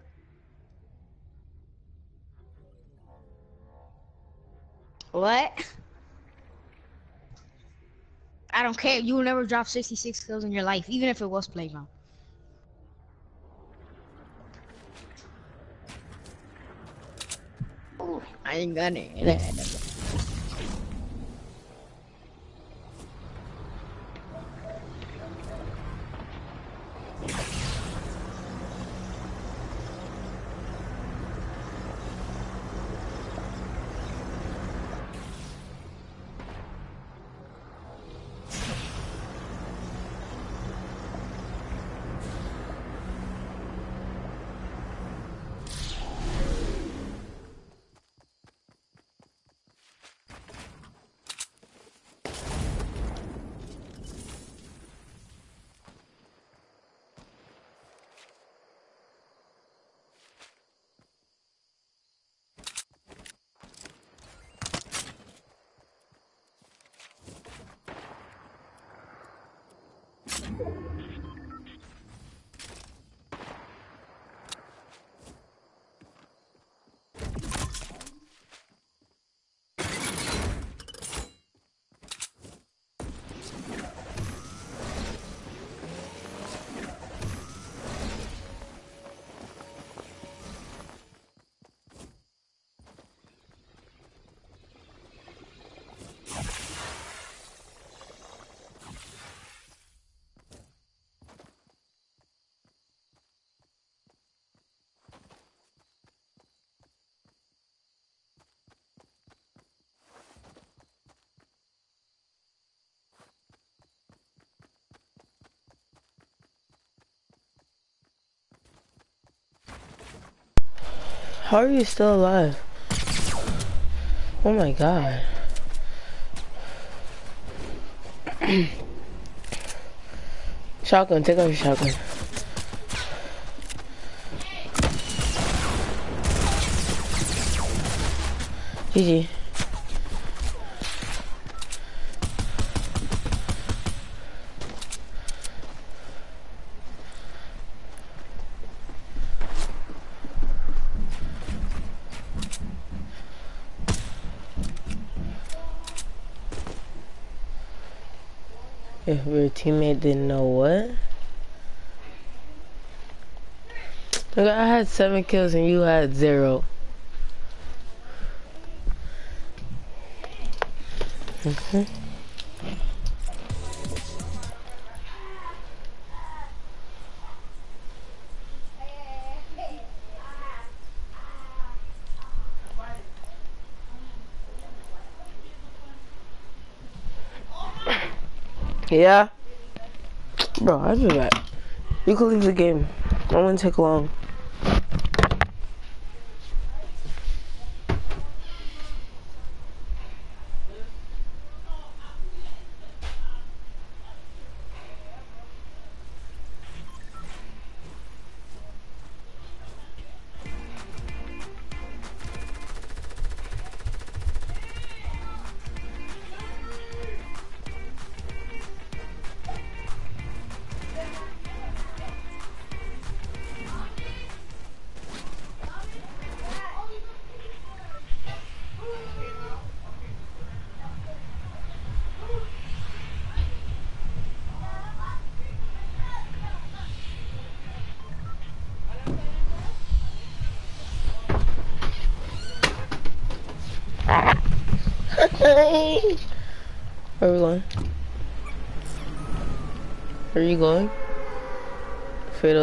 Speaker 11: What? I don't care. You will never drop 66 kills in your life, even if it was playground. I ain't gonna.
Speaker 1: How are you still alive? Oh my god. shotgun, take out your shotgun. GG. If your teammate didn't know what? Look, I had seven kills and you had zero. Mm-hmm. Yeah? Bro, I do that. You can leave the game. I won't take long.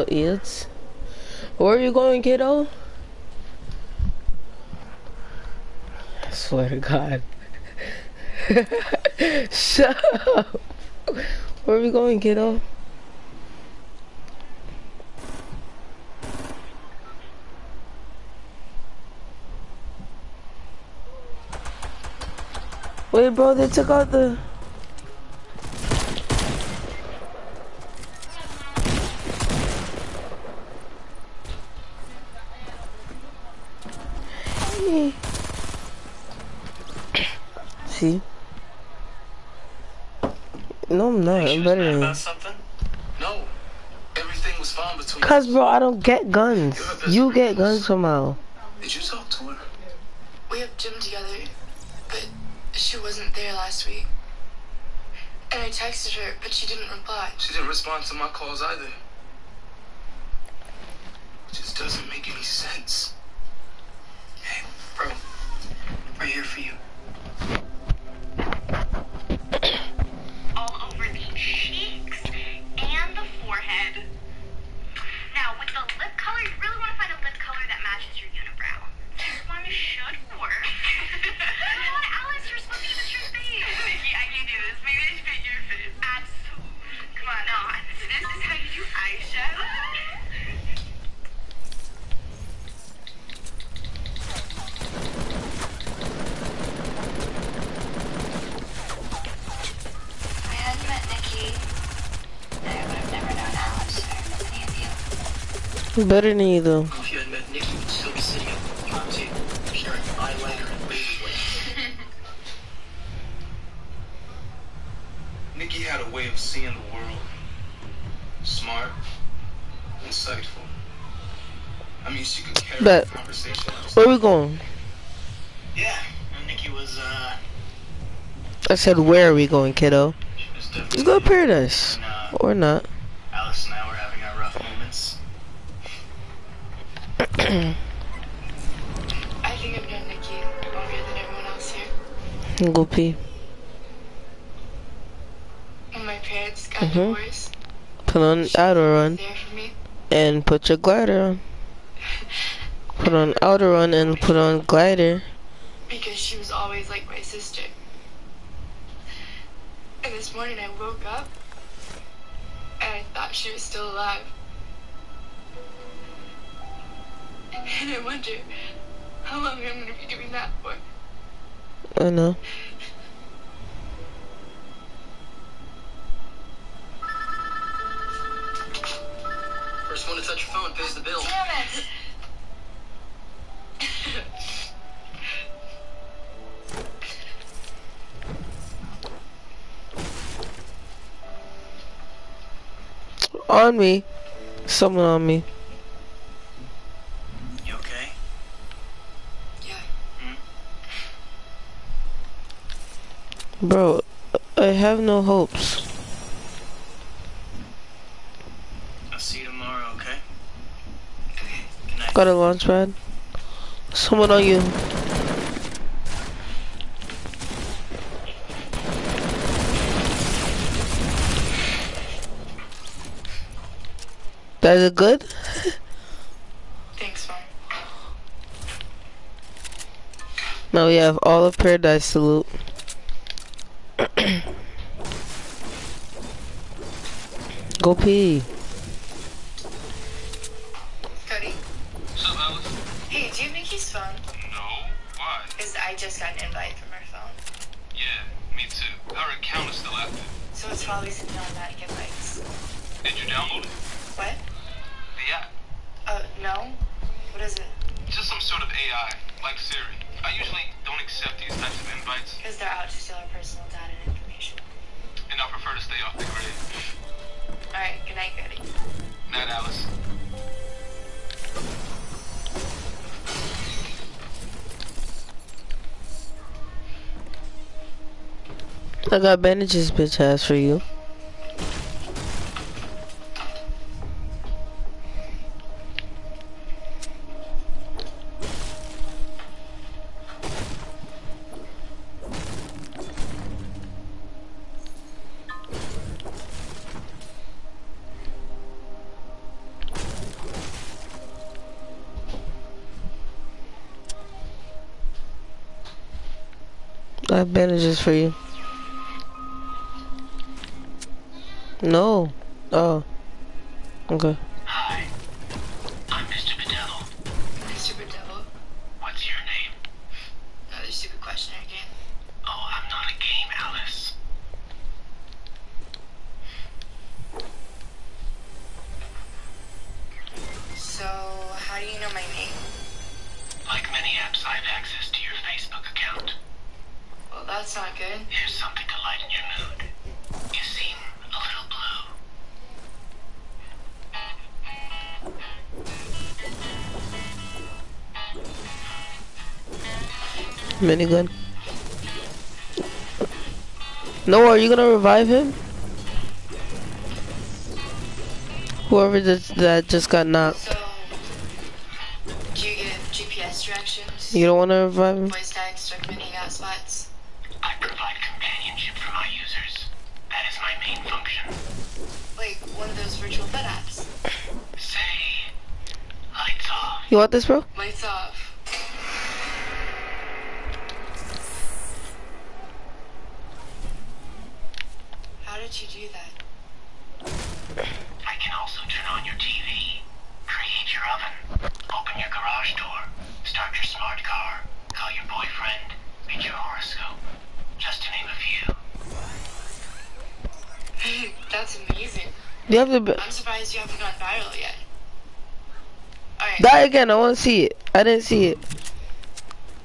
Speaker 1: Eats. Where are you going, kiddo? I swear to God. Shut up. Where are we going, kiddo? Wait, bro, they took out the... No, I'm better than you.
Speaker 10: About something? No. Everything was fine between
Speaker 1: Cause, bro, I don't get guns. You get guns somehow.
Speaker 10: Did you talk to her?
Speaker 12: We have gym together, but she wasn't there last week. And I texted her, but she didn't reply.
Speaker 10: She didn't respond to my calls either. Eyeliner and baby wipes. Nikki had a way of seeing the world. Smart, insightful. I mean, she could carry
Speaker 1: Bet.
Speaker 10: a conversation.
Speaker 1: Where we going?
Speaker 10: Yeah, and Nikki was, uh,
Speaker 1: I said, where are we going, kiddo? Let's go to paradise.
Speaker 10: And, uh,
Speaker 1: Or not.
Speaker 10: Alice and I were having our rough moments.
Speaker 12: I think I've known Nikki longer than everyone else here.
Speaker 1: Go pee.
Speaker 12: When my parents got
Speaker 1: Mhm.
Speaker 12: divorced,
Speaker 1: Put on outer run.
Speaker 12: there for me.
Speaker 1: And put your glider on. Put on outer run and put on glider.
Speaker 12: because she was always like my sister. And this morning I woke up and I thought she was still alive. And I wonder how long I'm gonna be doing that for.
Speaker 1: I know.
Speaker 10: First one to touch your phone pays the bill.
Speaker 12: Damn it!
Speaker 1: On me. Someone on me. Bro, I have no hopes.
Speaker 10: I'll see you tomorrow, okay?
Speaker 1: Got a launch pad. Someone on you. That is it good?
Speaker 12: Thanks, Mom.
Speaker 1: Now we have all of paradise to loot. Go pee.
Speaker 12: Cody.
Speaker 10: What's Alice?
Speaker 12: Hey, do you have Nikki's phone?
Speaker 10: No. Why?
Speaker 12: Because I just got an invite from her phone.
Speaker 10: Yeah, me too. Our account is still active.
Speaker 12: So it's probably sitting on automatic invites.
Speaker 10: Did you download it?
Speaker 12: What?
Speaker 10: The app.
Speaker 12: Uh, no? What is it?
Speaker 10: Just some sort of AI, like Siri. I usually don't accept these types of invites,
Speaker 12: Because they're out to steal our personal data and information.
Speaker 10: and I prefer to stay off the grid.
Speaker 12: Alright, good night, Cody.
Speaker 10: Night, Alice.
Speaker 1: I got bandages, bitch ass for you. I have bandages for you. No. Oh. Okay. Are you gonna revive him? Whoever just, that just got knocked.
Speaker 12: So, do you give GPS directions?
Speaker 1: You don't wanna revive him?
Speaker 12: Voice tags, stuck mini out spots?
Speaker 13: I provide companionship for my users. That is my main function.
Speaker 12: Like one of those virtual bed apps.
Speaker 13: Say, lights off.
Speaker 1: You want this, bro?
Speaker 12: Lights off. How did you do that?
Speaker 13: I can also turn on your TV, create your oven, open your garage door, start your smart car, call your boyfriend, read your horoscope. Just to name a few.
Speaker 12: That's amazing.
Speaker 1: You have to be-
Speaker 12: I'm surprised you haven't gone viral yet. Alright.
Speaker 1: die again. I want to see it. I didn't see it.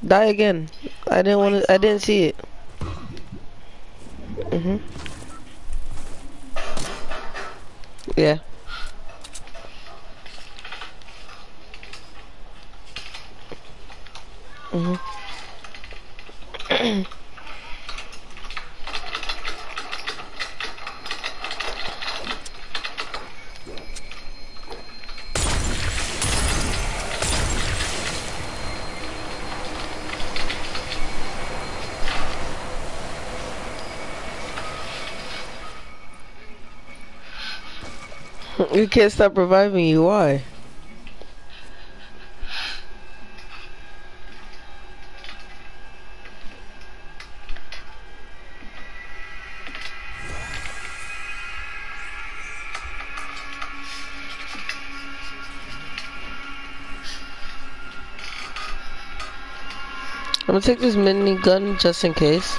Speaker 1: Die again. I didn't want to. I didn't see it. Mhm. Yeah. Mhm. You can't stop reviving you. Why? I'm gonna take this mini gun just in case.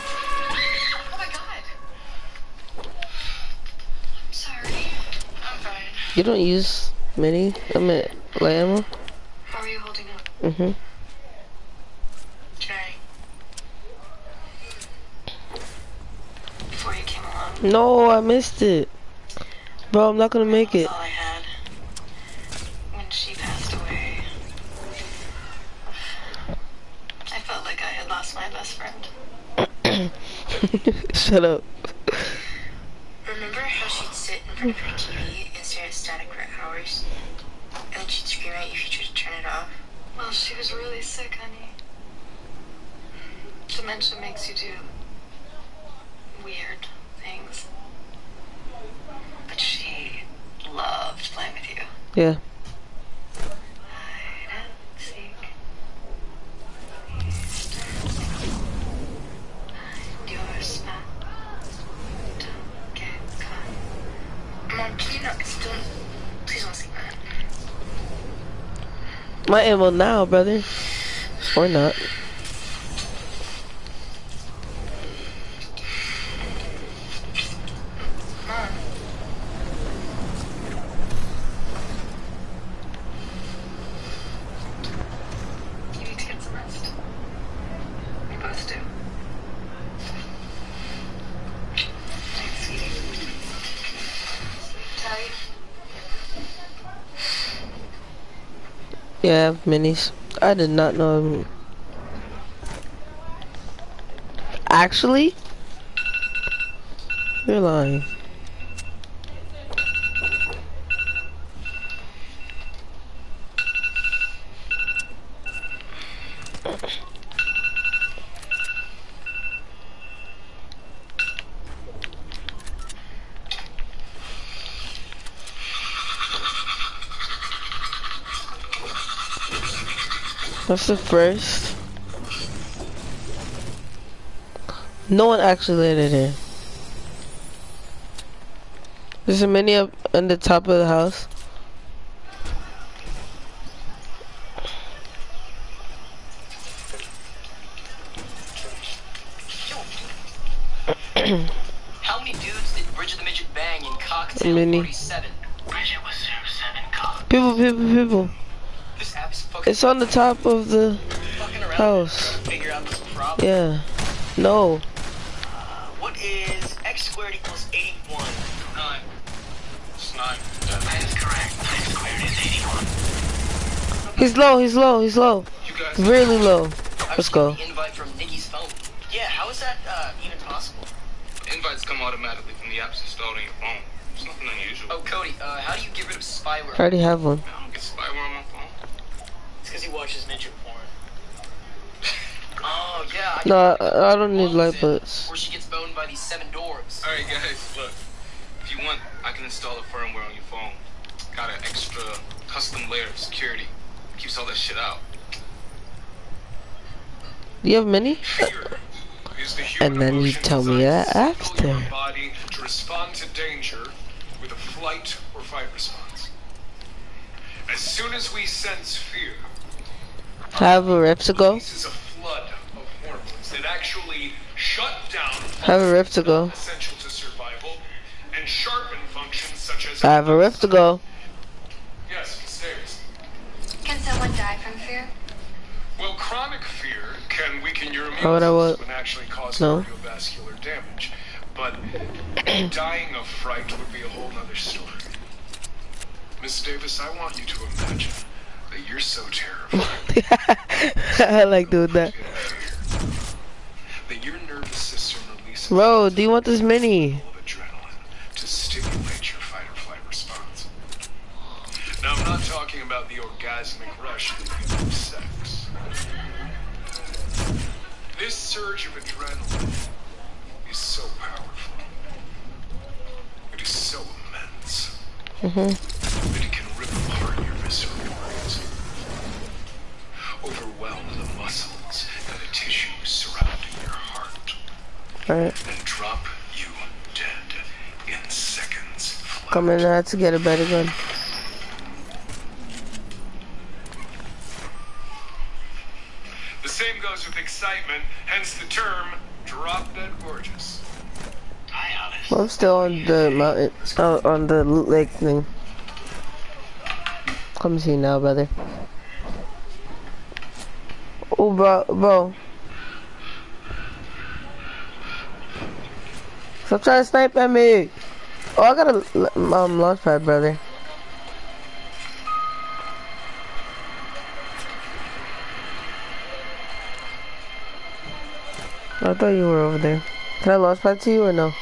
Speaker 1: You don't use mini, I mean, light ammo?
Speaker 12: How are you holding up?
Speaker 1: Mm-hmm.
Speaker 12: Before you came along,
Speaker 1: No, I missed it. Bro, I'm not gonna make it.
Speaker 12: all I had. When she passed away, I felt like I had lost my best friend.
Speaker 1: Shut up.
Speaker 12: Remember how she'd sit in front of her TV and stare at static for hours? And then she'd scream at you if you tried to turn it off? Well, she was really sick, honey. Dementia makes you do weird things. But she loved playing with you.
Speaker 1: Yeah. My ammo now, brother. Or not.
Speaker 12: Mom. You need to get some rest. We both do. Thanks, sweetie. Sleep tight.
Speaker 1: Yeah, I have minis. I did not know. Actually? You're lying. That's the first. No one actually landed here. There's a mini up on the top of the house. It's on the top of the house.
Speaker 14: figure out this problem.
Speaker 1: Yeah. No.
Speaker 14: What is x squared equals 81? 9.
Speaker 10: It's nine.
Speaker 14: That is correct. x squared is 81.
Speaker 1: He's low, he's low, he's low. Really low. Let's go.
Speaker 14: Invite from Nikki's phone. Yeah, how is that uh, even possible?
Speaker 10: Invites come automatically from the apps installed on your phone. It's nothing unusual.
Speaker 14: Oh, Cody, uh, how do you get rid of spyware?
Speaker 1: I already have one.
Speaker 10: I don't get spyware on my phone.
Speaker 14: It's because he watches ninja porn. oh, yeah. I
Speaker 1: No, I, I don't need light bullets.
Speaker 14: Or she gets boned by these seven dwarves.
Speaker 10: Alright guys, look. If you want, I can install the firmware on your phone. Got an extra custom layer of security. Keeps all that shit out.
Speaker 1: Do you have many?
Speaker 8: The
Speaker 1: And then you tell me that after.
Speaker 8: your body to respond to danger with a flight or fight response. As soon as we sense fear,
Speaker 1: Have a rep to go.
Speaker 8: this is a flood of hormones that actually shut down
Speaker 1: Have a rep to go.
Speaker 8: essential to survival and sharpen functions such as
Speaker 1: I have a rep to go.
Speaker 8: yes, stairs.
Speaker 12: Can someone die from fear?
Speaker 8: Well, chronic fear can weaken your immune
Speaker 1: How would I wa-
Speaker 8: system and actually cause
Speaker 1: No.
Speaker 8: cardiovascular damage. But dying of fright would be a whole nother story. Miss Davis, I want you to imagine that you're so terrified
Speaker 1: I like doing that.
Speaker 8: that your nervous system releases
Speaker 1: Bro, do you want this mini?
Speaker 8: adrenaline to stimulate your fight or flight response. Now, I'm not talking about the orgasmic rush that you sex. This surge of adrenaline is so powerful. It is so immense
Speaker 1: Mm-hmm.
Speaker 8: that it can rip apart your visceral organs, overwhelm the
Speaker 1: Alright.
Speaker 8: and drop you dead in seconds.
Speaker 1: Coming out to get a better gun.
Speaker 8: The same goes with excitement, hence the term drop dead gorgeous.
Speaker 1: Well, I'm still on the mountain, uh, on the loot lake thing. Come see now, brother. Oh, bro, bro. Stop trying to snipe at me. Oh, I got a um, launch pad, brother. I thought you were over there. Can I launch pad to you or no?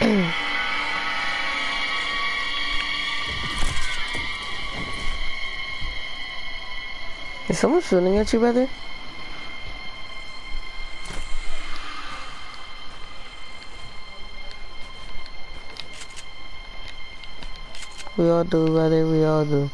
Speaker 1: Is someone shooting at you, brother? We all do, brother. We all do.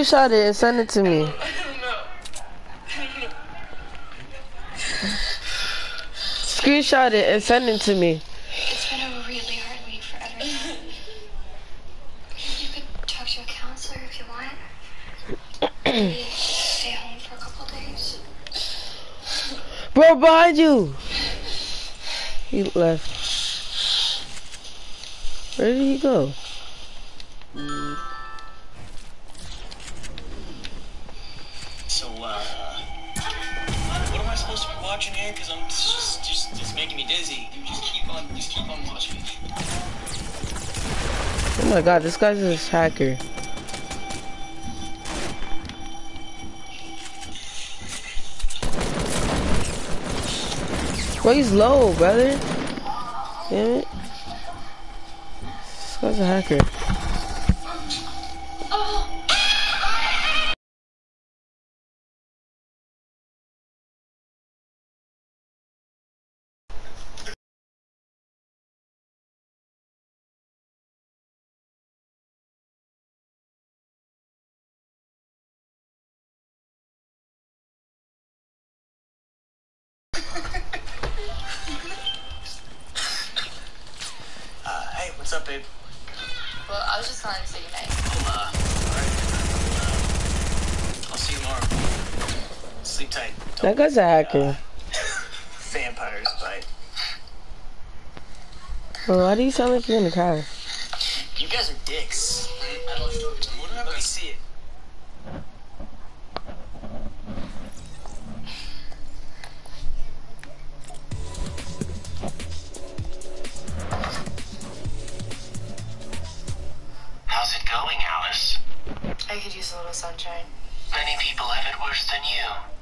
Speaker 1: Screenshot it and send it to me.
Speaker 12: I don't know.
Speaker 1: Screenshot it and send it to me.
Speaker 12: It's been a really hard week for everyone. You could talk to a counselor if you want. Maybe stay home for a couple days.
Speaker 1: Bro, behind you! He left. Where did he go? My god, this guy's a hacker. Bro, he's low, brother. Damn it. This guy's a hacker.
Speaker 14: Uh, tight.
Speaker 1: That guy's a hacker.
Speaker 14: Vampires bite.
Speaker 1: Bro, why do you sound like you're in the car?
Speaker 14: You guys are dicks. I don't know. Let me see it.
Speaker 13: How's it going, Alice?
Speaker 12: I could use a little sunshine.
Speaker 13: Many people have it worse than you.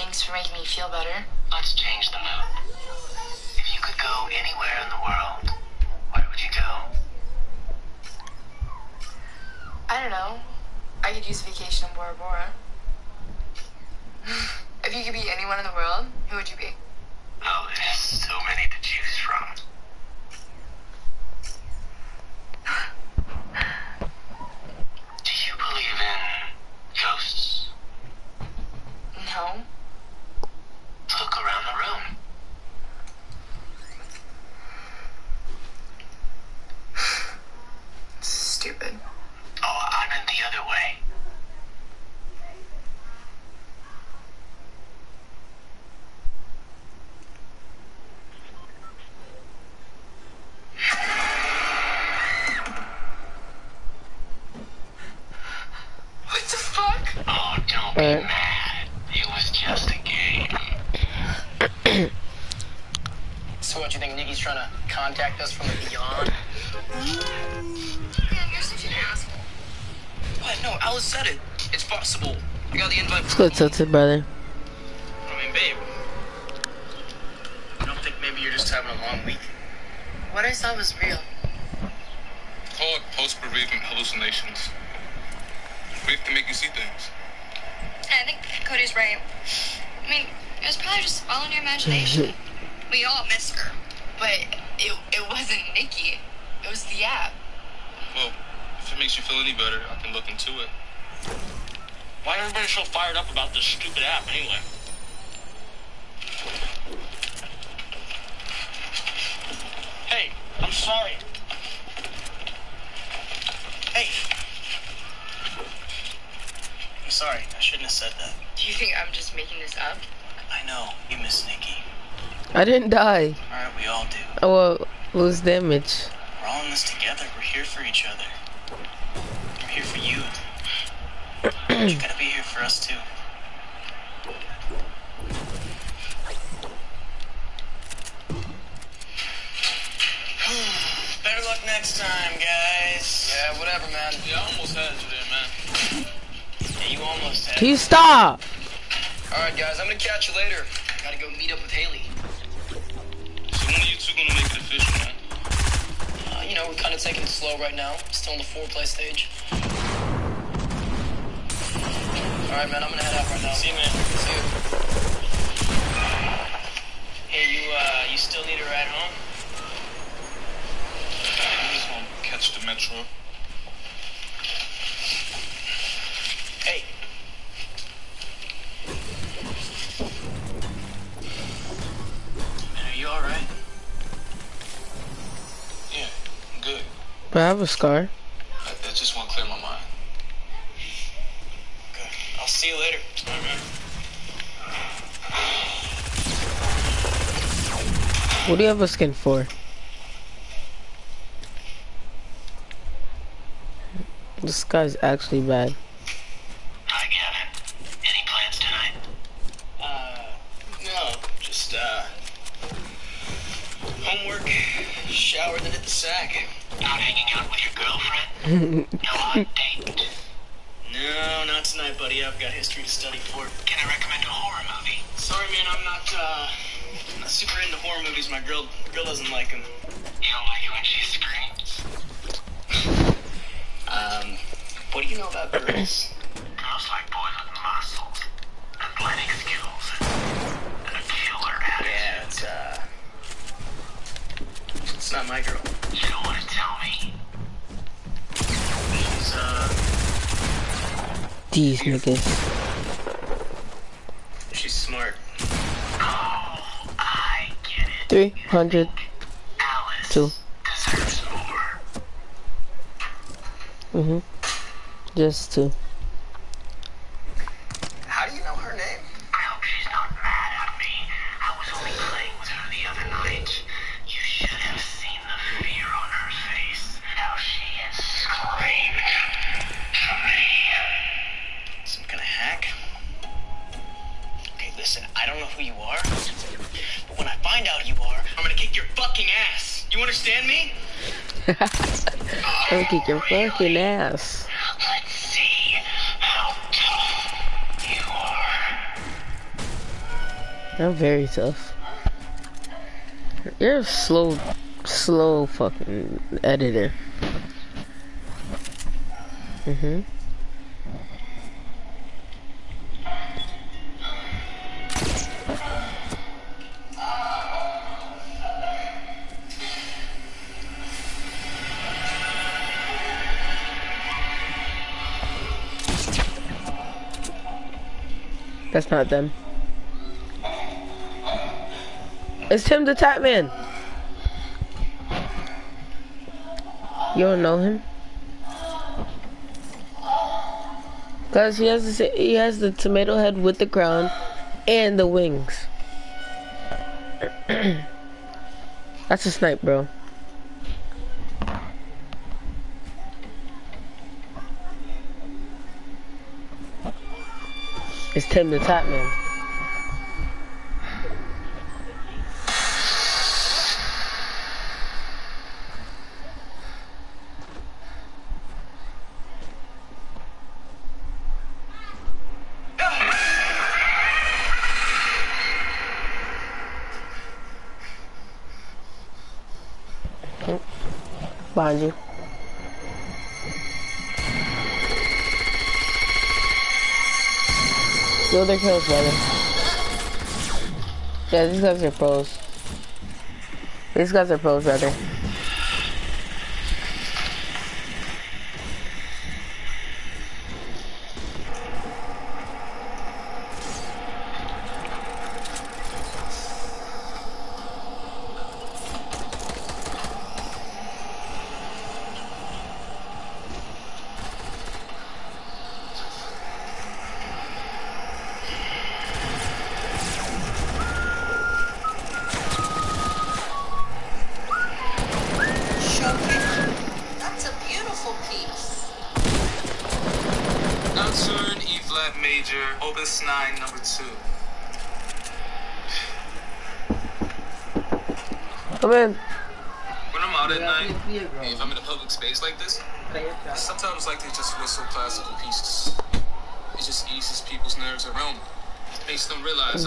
Speaker 12: Thanks for making me feel better.
Speaker 13: Let's change the mood. If you could go anywhere in the world, where would you go?
Speaker 12: I don't know. I could use a vacation in Bora Bora. if you could be anyone in the world, who would you be?
Speaker 13: Oh, there's so many to choose from. Do you believe in ghosts?
Speaker 12: No.
Speaker 13: Look around the room.
Speaker 12: Stupid.
Speaker 13: Oh, I meant the other way.
Speaker 12: What the fuck?
Speaker 13: Oh, don't be mad. It was just a game.
Speaker 14: So what, you think Nikki's trying to contact us from the beyond?
Speaker 12: Yeah, you're such an asshole.
Speaker 14: What? No, Alice said it. It's possible. You got the invite
Speaker 1: Let's go tilted, brother.
Speaker 14: I mean, babe. I don't think maybe you're just having a long week.
Speaker 12: What I saw was real.
Speaker 10: Call it post-bereavement hallucinations. Grief can make you see things.
Speaker 12: I think Cody's right. I mean, it was probably just all in your imagination. we all miss her, but it, it wasn't Nikki. It was the app.
Speaker 10: Well, if it makes you feel any better, I can look into it.
Speaker 14: Why are everybody so fired up about this stupid app anyway? Hey, I'm sorry. Hey. I'm sorry. I shouldn't have said that.
Speaker 12: Do you think I'm just making this up?
Speaker 14: I know. You miss Nikki.
Speaker 1: I didn't die.
Speaker 14: Alright, we all do.
Speaker 1: Oh, well, lose damage.
Speaker 14: We're all in this together. We're here for each other. We're here for you. you gotta be here for us too. Better luck next time, guys.
Speaker 10: Yeah, whatever, man. Yeah, I almost had you there, man.
Speaker 14: Yeah, you almost had.
Speaker 1: Can you stop?
Speaker 14: Alright, guys, I'm gonna catch you later. Gotta go meet up with Haley.
Speaker 10: Are you gonna make it official, man?
Speaker 14: Uh, you know, we're kind of taking it slow right now. Still in the foreplay stage. Alright, man, I'm gonna head out right now. See you, man. See you. Hey, you, uh, you still need a ride home?
Speaker 10: I just want to catch the metro.
Speaker 1: I have a scar.
Speaker 10: I, just want to clear my mind.
Speaker 14: Good. I'll see you later.
Speaker 1: What do you have a skin for? This guy's actually bad. hundred two. Mhm. Just two.
Speaker 13: fucking ass. Let's see how tough you are.
Speaker 1: I'm very tough. You're a slow, slow fucking editor. Mm-hmm. It's not them. It's Tim the Tap Man. You don't know him? Cause he has the, he has the tomato head with the crown and the wings. That's a snipe, bro. It's Tim the Tap Man. Oh, behind you. Steal their kills, brother. Yeah, these guys are pros. These guys are pros, brother.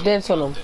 Speaker 10: dê seu nome.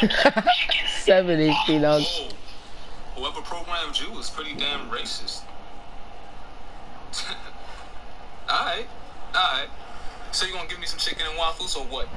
Speaker 1: Seven eighteen
Speaker 10: ounce.
Speaker 13: Whoever programmed you was pretty damn racist. alright, alright. So you gonna give me some chicken and waffles or what?